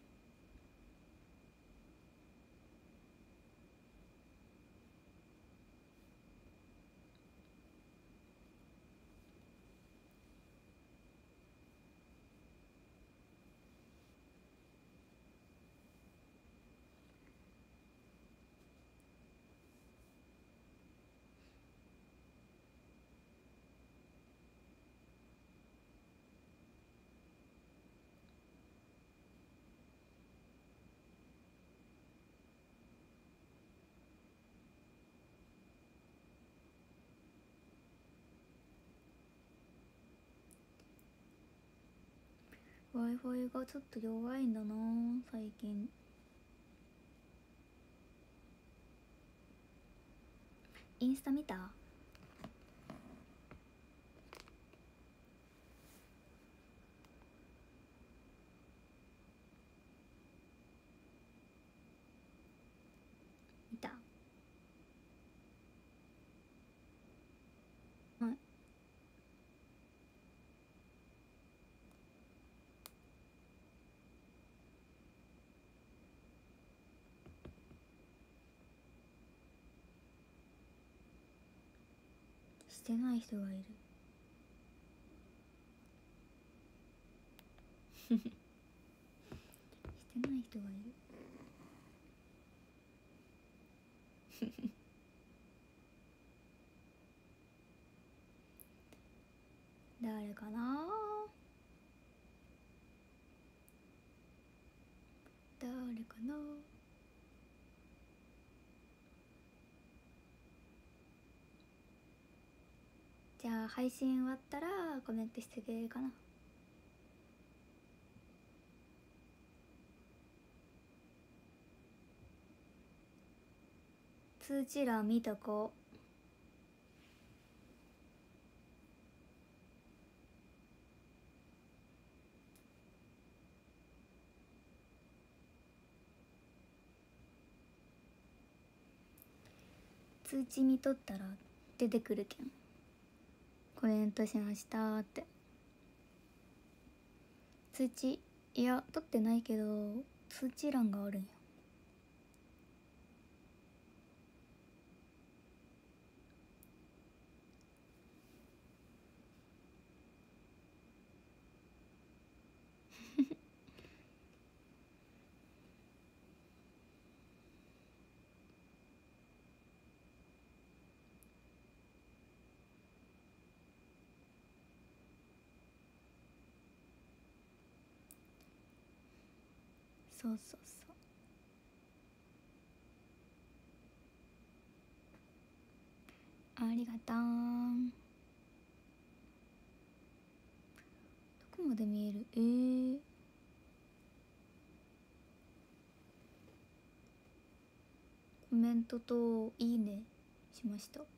A: w i f i がちょっと弱いんだな最近。インスタ見た見たはいしてない人がいる。してない人がいる。誰かな？誰かな？じゃあ配信終わったらコメントしてくれるかな？通知欄見とこう。通知見とったら出てくるけん。コメントしましたって。通知いや取ってないけど通知欄があるんや。そうそうそう。ありがとうどこまで見える？えー、コメントといいねしました。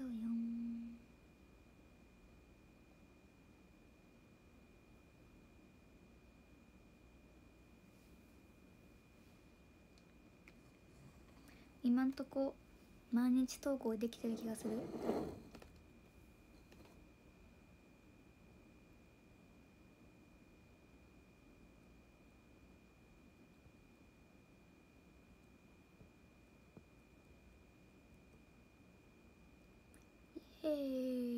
A: そうよん今んとこ毎日投稿できてる気がするイ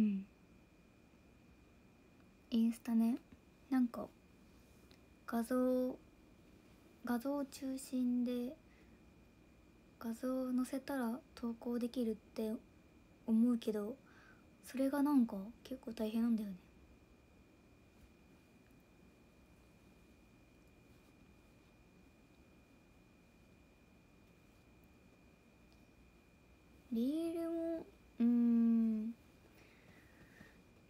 A: インスタねなんか画像画像中心で画像を載せたら投稿できるって思うけどそれがなんか結構大変なんだよね。リールもうん。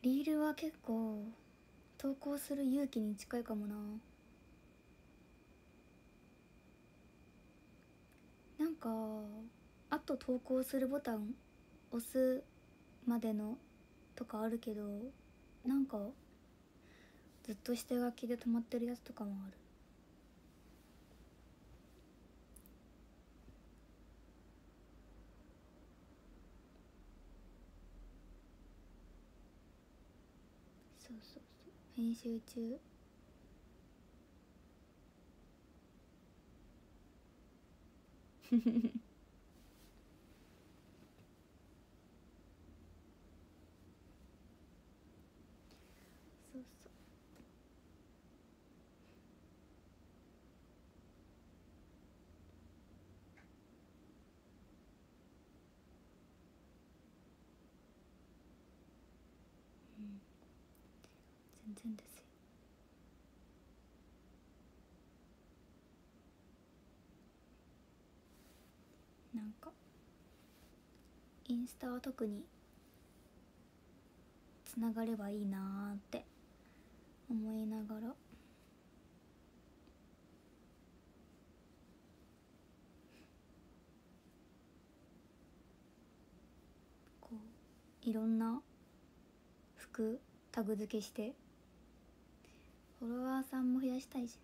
A: リールは結構投稿する勇気に近いかもな。なんかあと投稿するボタン押すまでのとかあるけどなんかずっと下書きで止まってるやつとかもあるそうそうそう編集中。フフフそううん全然ですよなんかインスタは特につながればいいなーって思いながら。こういろんな服タグ付けしてフォロワーさんも増やしたいしね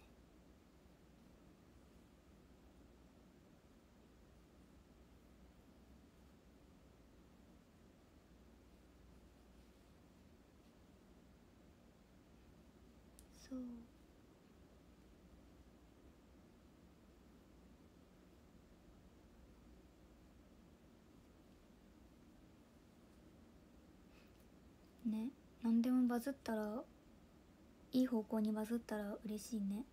A: そうね何でもバズったらいい方向にバズったら嬉しいね。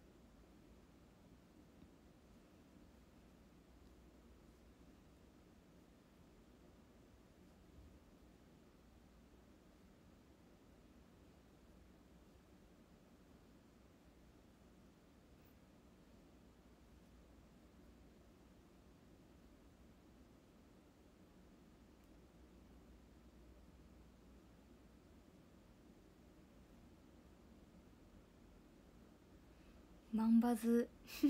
A: マンバズ。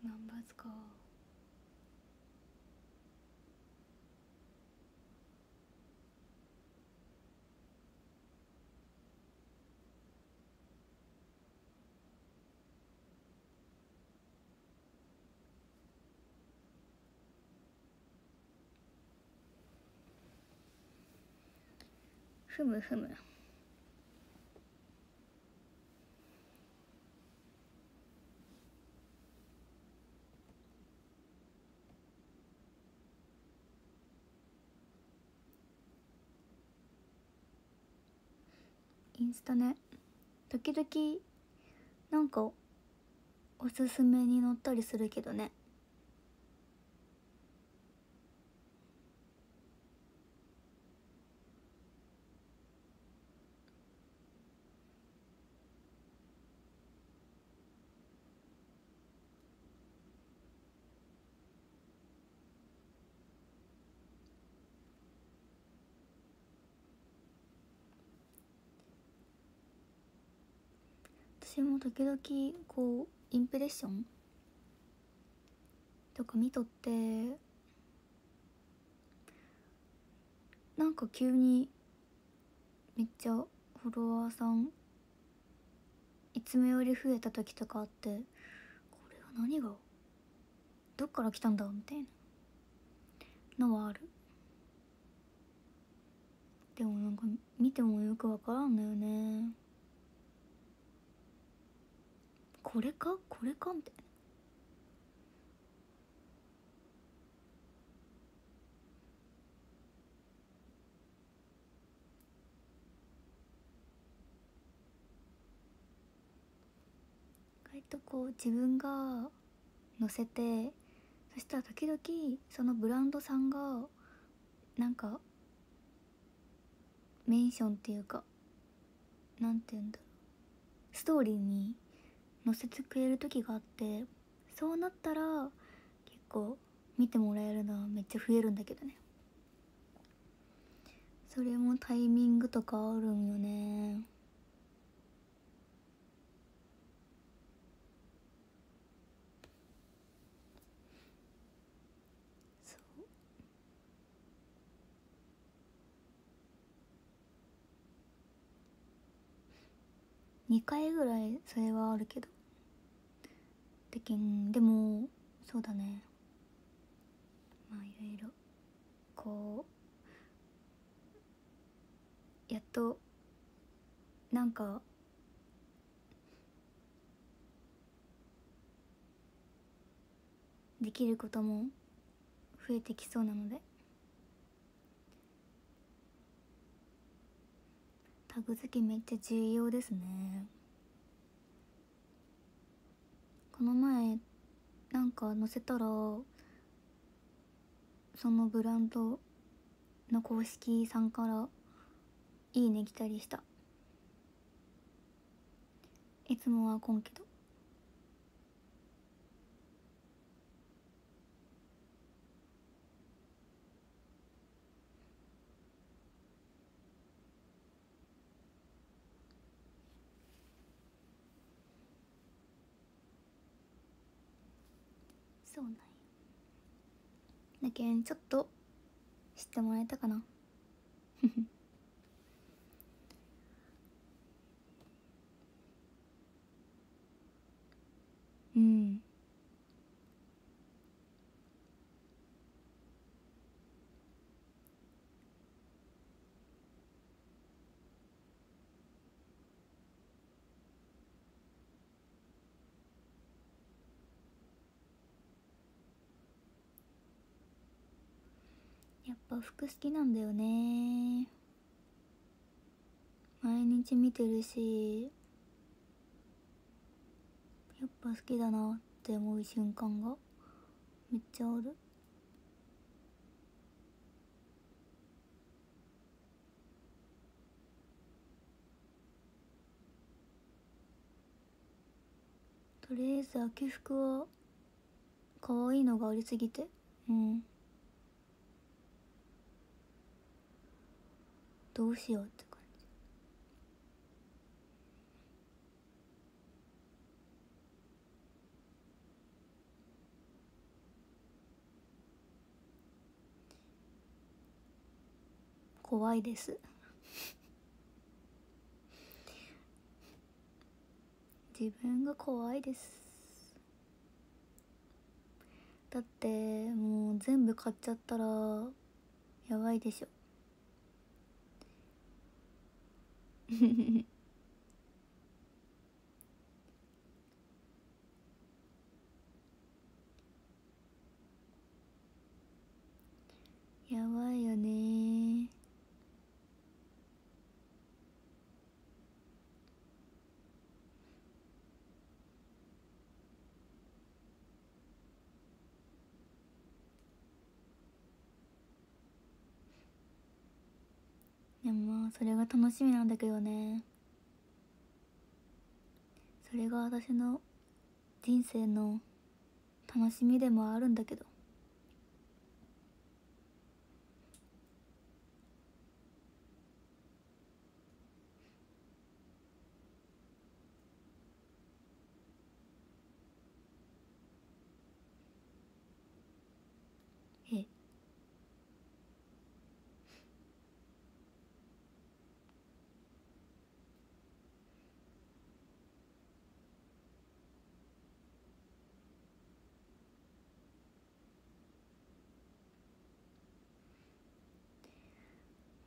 A: マンバズか。ふむふむ。スタね。時々なんかおすすめに載ったりするけどね。私も時々こうインプレッションとか見とってなんか急にめっちゃフォロワーさんいつもより増えた時とかあってこれは何がどっから来たんだみたいなのはある。でもなんか見てもよくわからんのよね。これか？これか？みたいな。割とこう自分が載せてそしたら時々そのブランドさんがなんかメンションっていうかなんて言うんだろう。ストーリーに載せてくれる時があってそうなったら結構見てもらえるのはめっちゃ増えるんだけどね。それもタイミングとかあるんよね。2回ぐらいそれはあるけど。でけんでもそうだね。まあいろいろこうやっとなんかできることも増えてきそうなのでタグ付けめっちゃ重要ですね。この前なんか載せたらそのブランドの公式さんから「いいね」来たりした。いつもはこんけそうなんや。だけんちょっと知ってもらえたかな？うん。ぱ服好きなんだよね。毎日見てるしやっぱ好きだなって思う瞬間がめっちゃある。とりあえず秋服は可愛いのがありすぎて。うん。どうしようって感じ。怖いです。自分が怖いです。だってもう全部買っちゃったらやばいでしょ。やばいよねでもまあそれが楽しみなんだけどね。それが私の人生の楽しみでもあるんだけどえ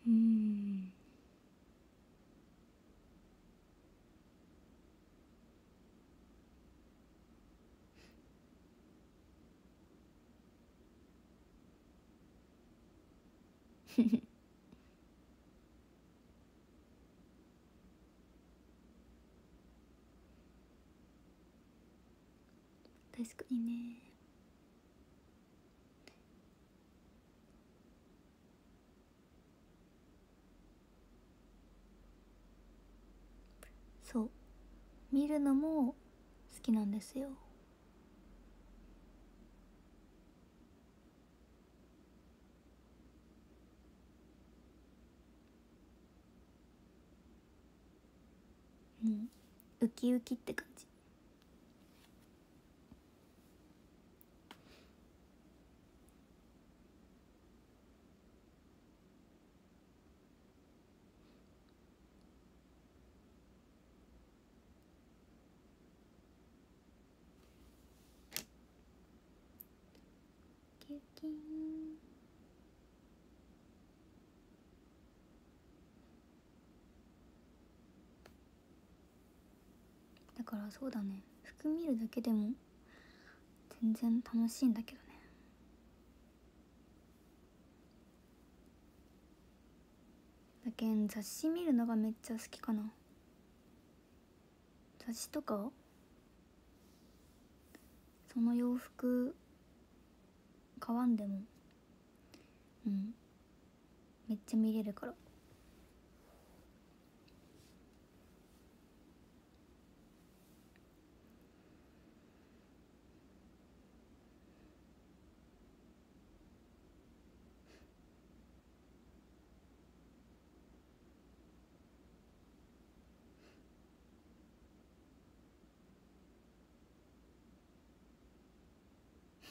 A: うん確かにね。そう。見るのも好きなんですよ。うん。ウキウキって感じキュキンだからそうだね。服見るだけでも全然楽しいんだけどね。だけん雑誌見るのがめっちゃ好きかな。雑誌とかその洋服買わんでもうん。めっちゃ見れるから。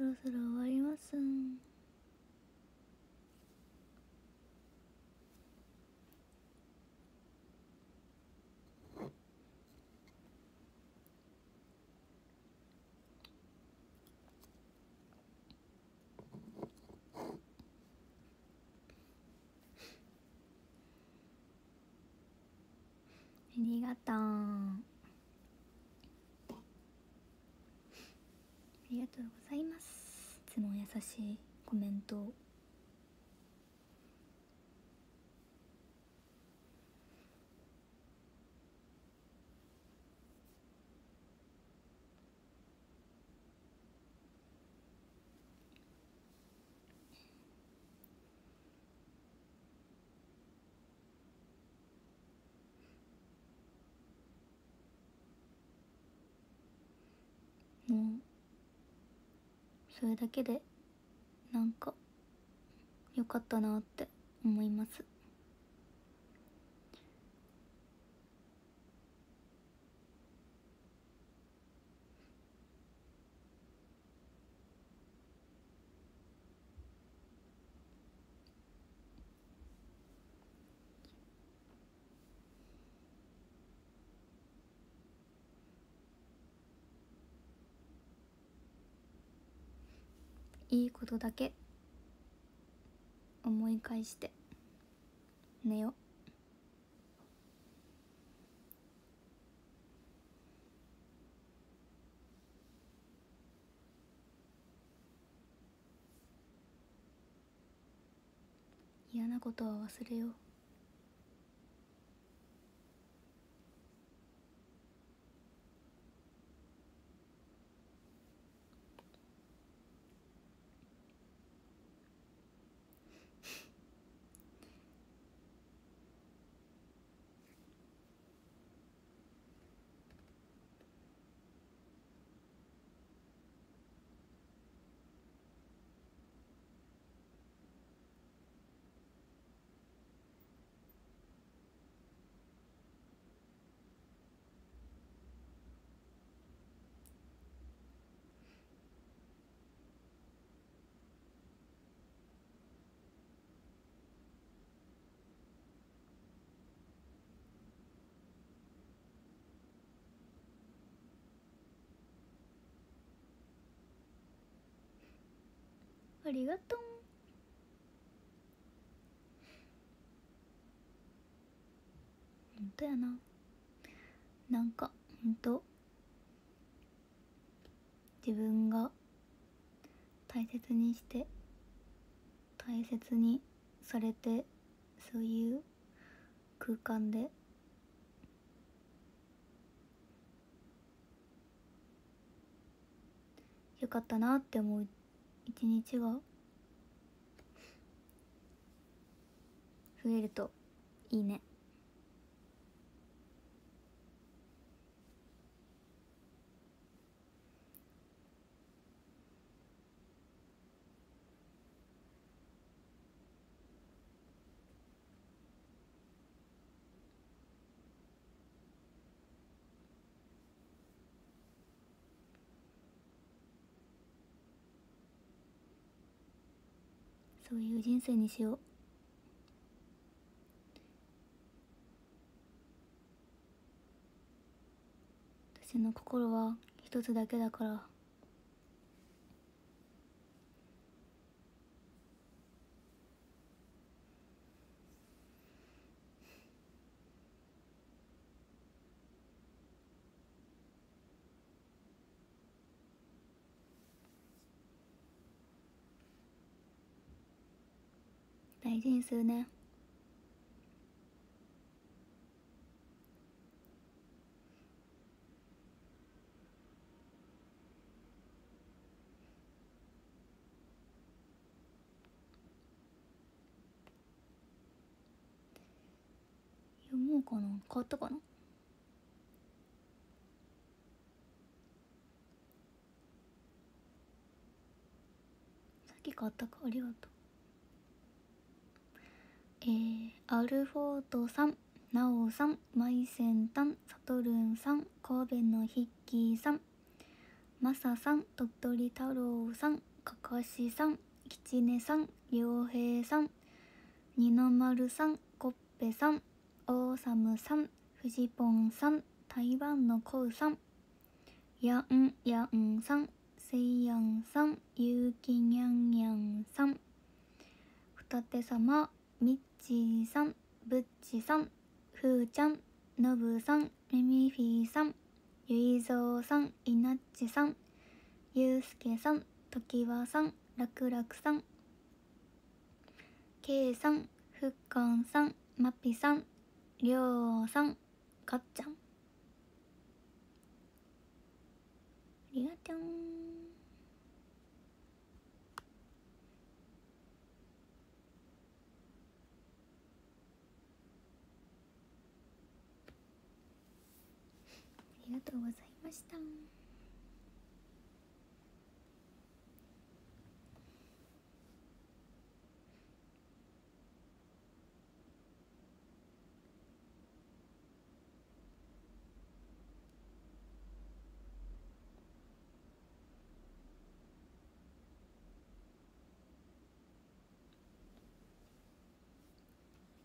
A: そろそろ終わります。ありがとうありがとうございます。いつも優しいコメントをもうそれだけでなんか良かったなって思います。いいことだけ。思い返して。寝よ。嫌なことは忘れよう。ありがとう。ほんとやな。なんかほんと自分が大切にして大切にされてそういう空間で。よかったなって思う。一日が増えるといいね。そういう人生にしよう。私の心は一つだけだから。大事にするね。読もうかな。変わったかな？さっき変わったか？ありがとう。えー、アルフォートさん、ナオさん、マイセンタン、サトルンさん、神戸のヒッキーさん、マサさん、鳥取太郎さん、かかしさん、きちねさん、りょうへいさん、二の丸さん、コッペさん、オーサムさん、フジポンさん、台湾のコウさん、ヤンヤンさん、セイヤンさん、ユーキニャンニャンさん、二手様、ーさん、ブッチさん、ふーちゃん、のぶさん、ミミフィーさん、ゆいぞうさん、いなっちさん、ゆうすけさん、ときわさん、らくらくさん、けいさん、ふっかんさん、まぴさん、りょうさん、かっちゃん。ありがとう。りがとうございました。あ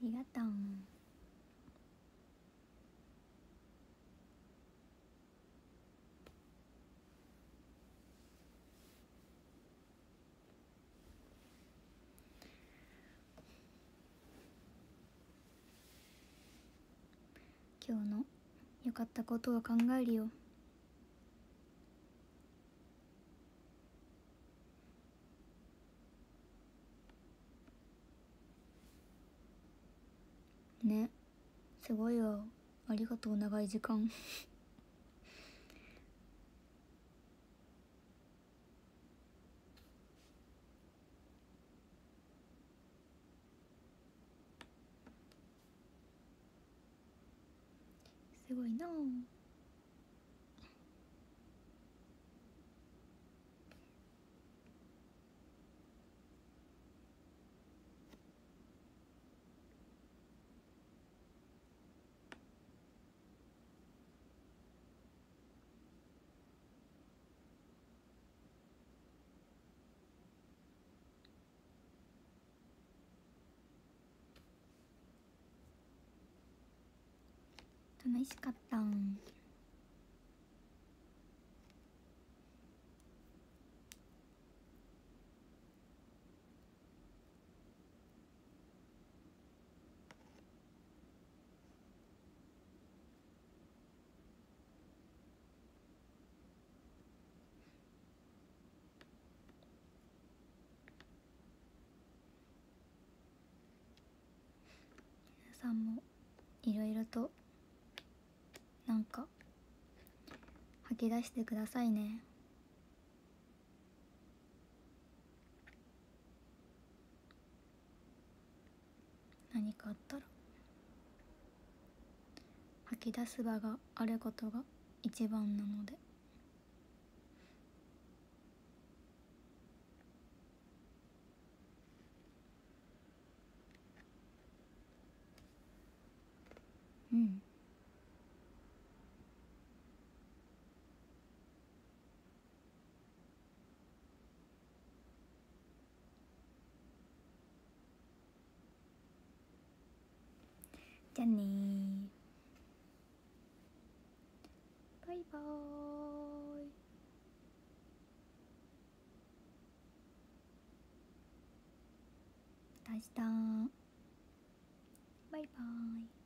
A: りがとう。今日の良かったことを考えるよ。ね。すごいよ。ありがとう。長い時間。すごいなあ楽しかったん。皆さんもいろいろとなんか吐き出してくださいね。何かあったら。吐き出す場があることが一番なので。うん。じゃあねバイバーイ。また明日バイバーイ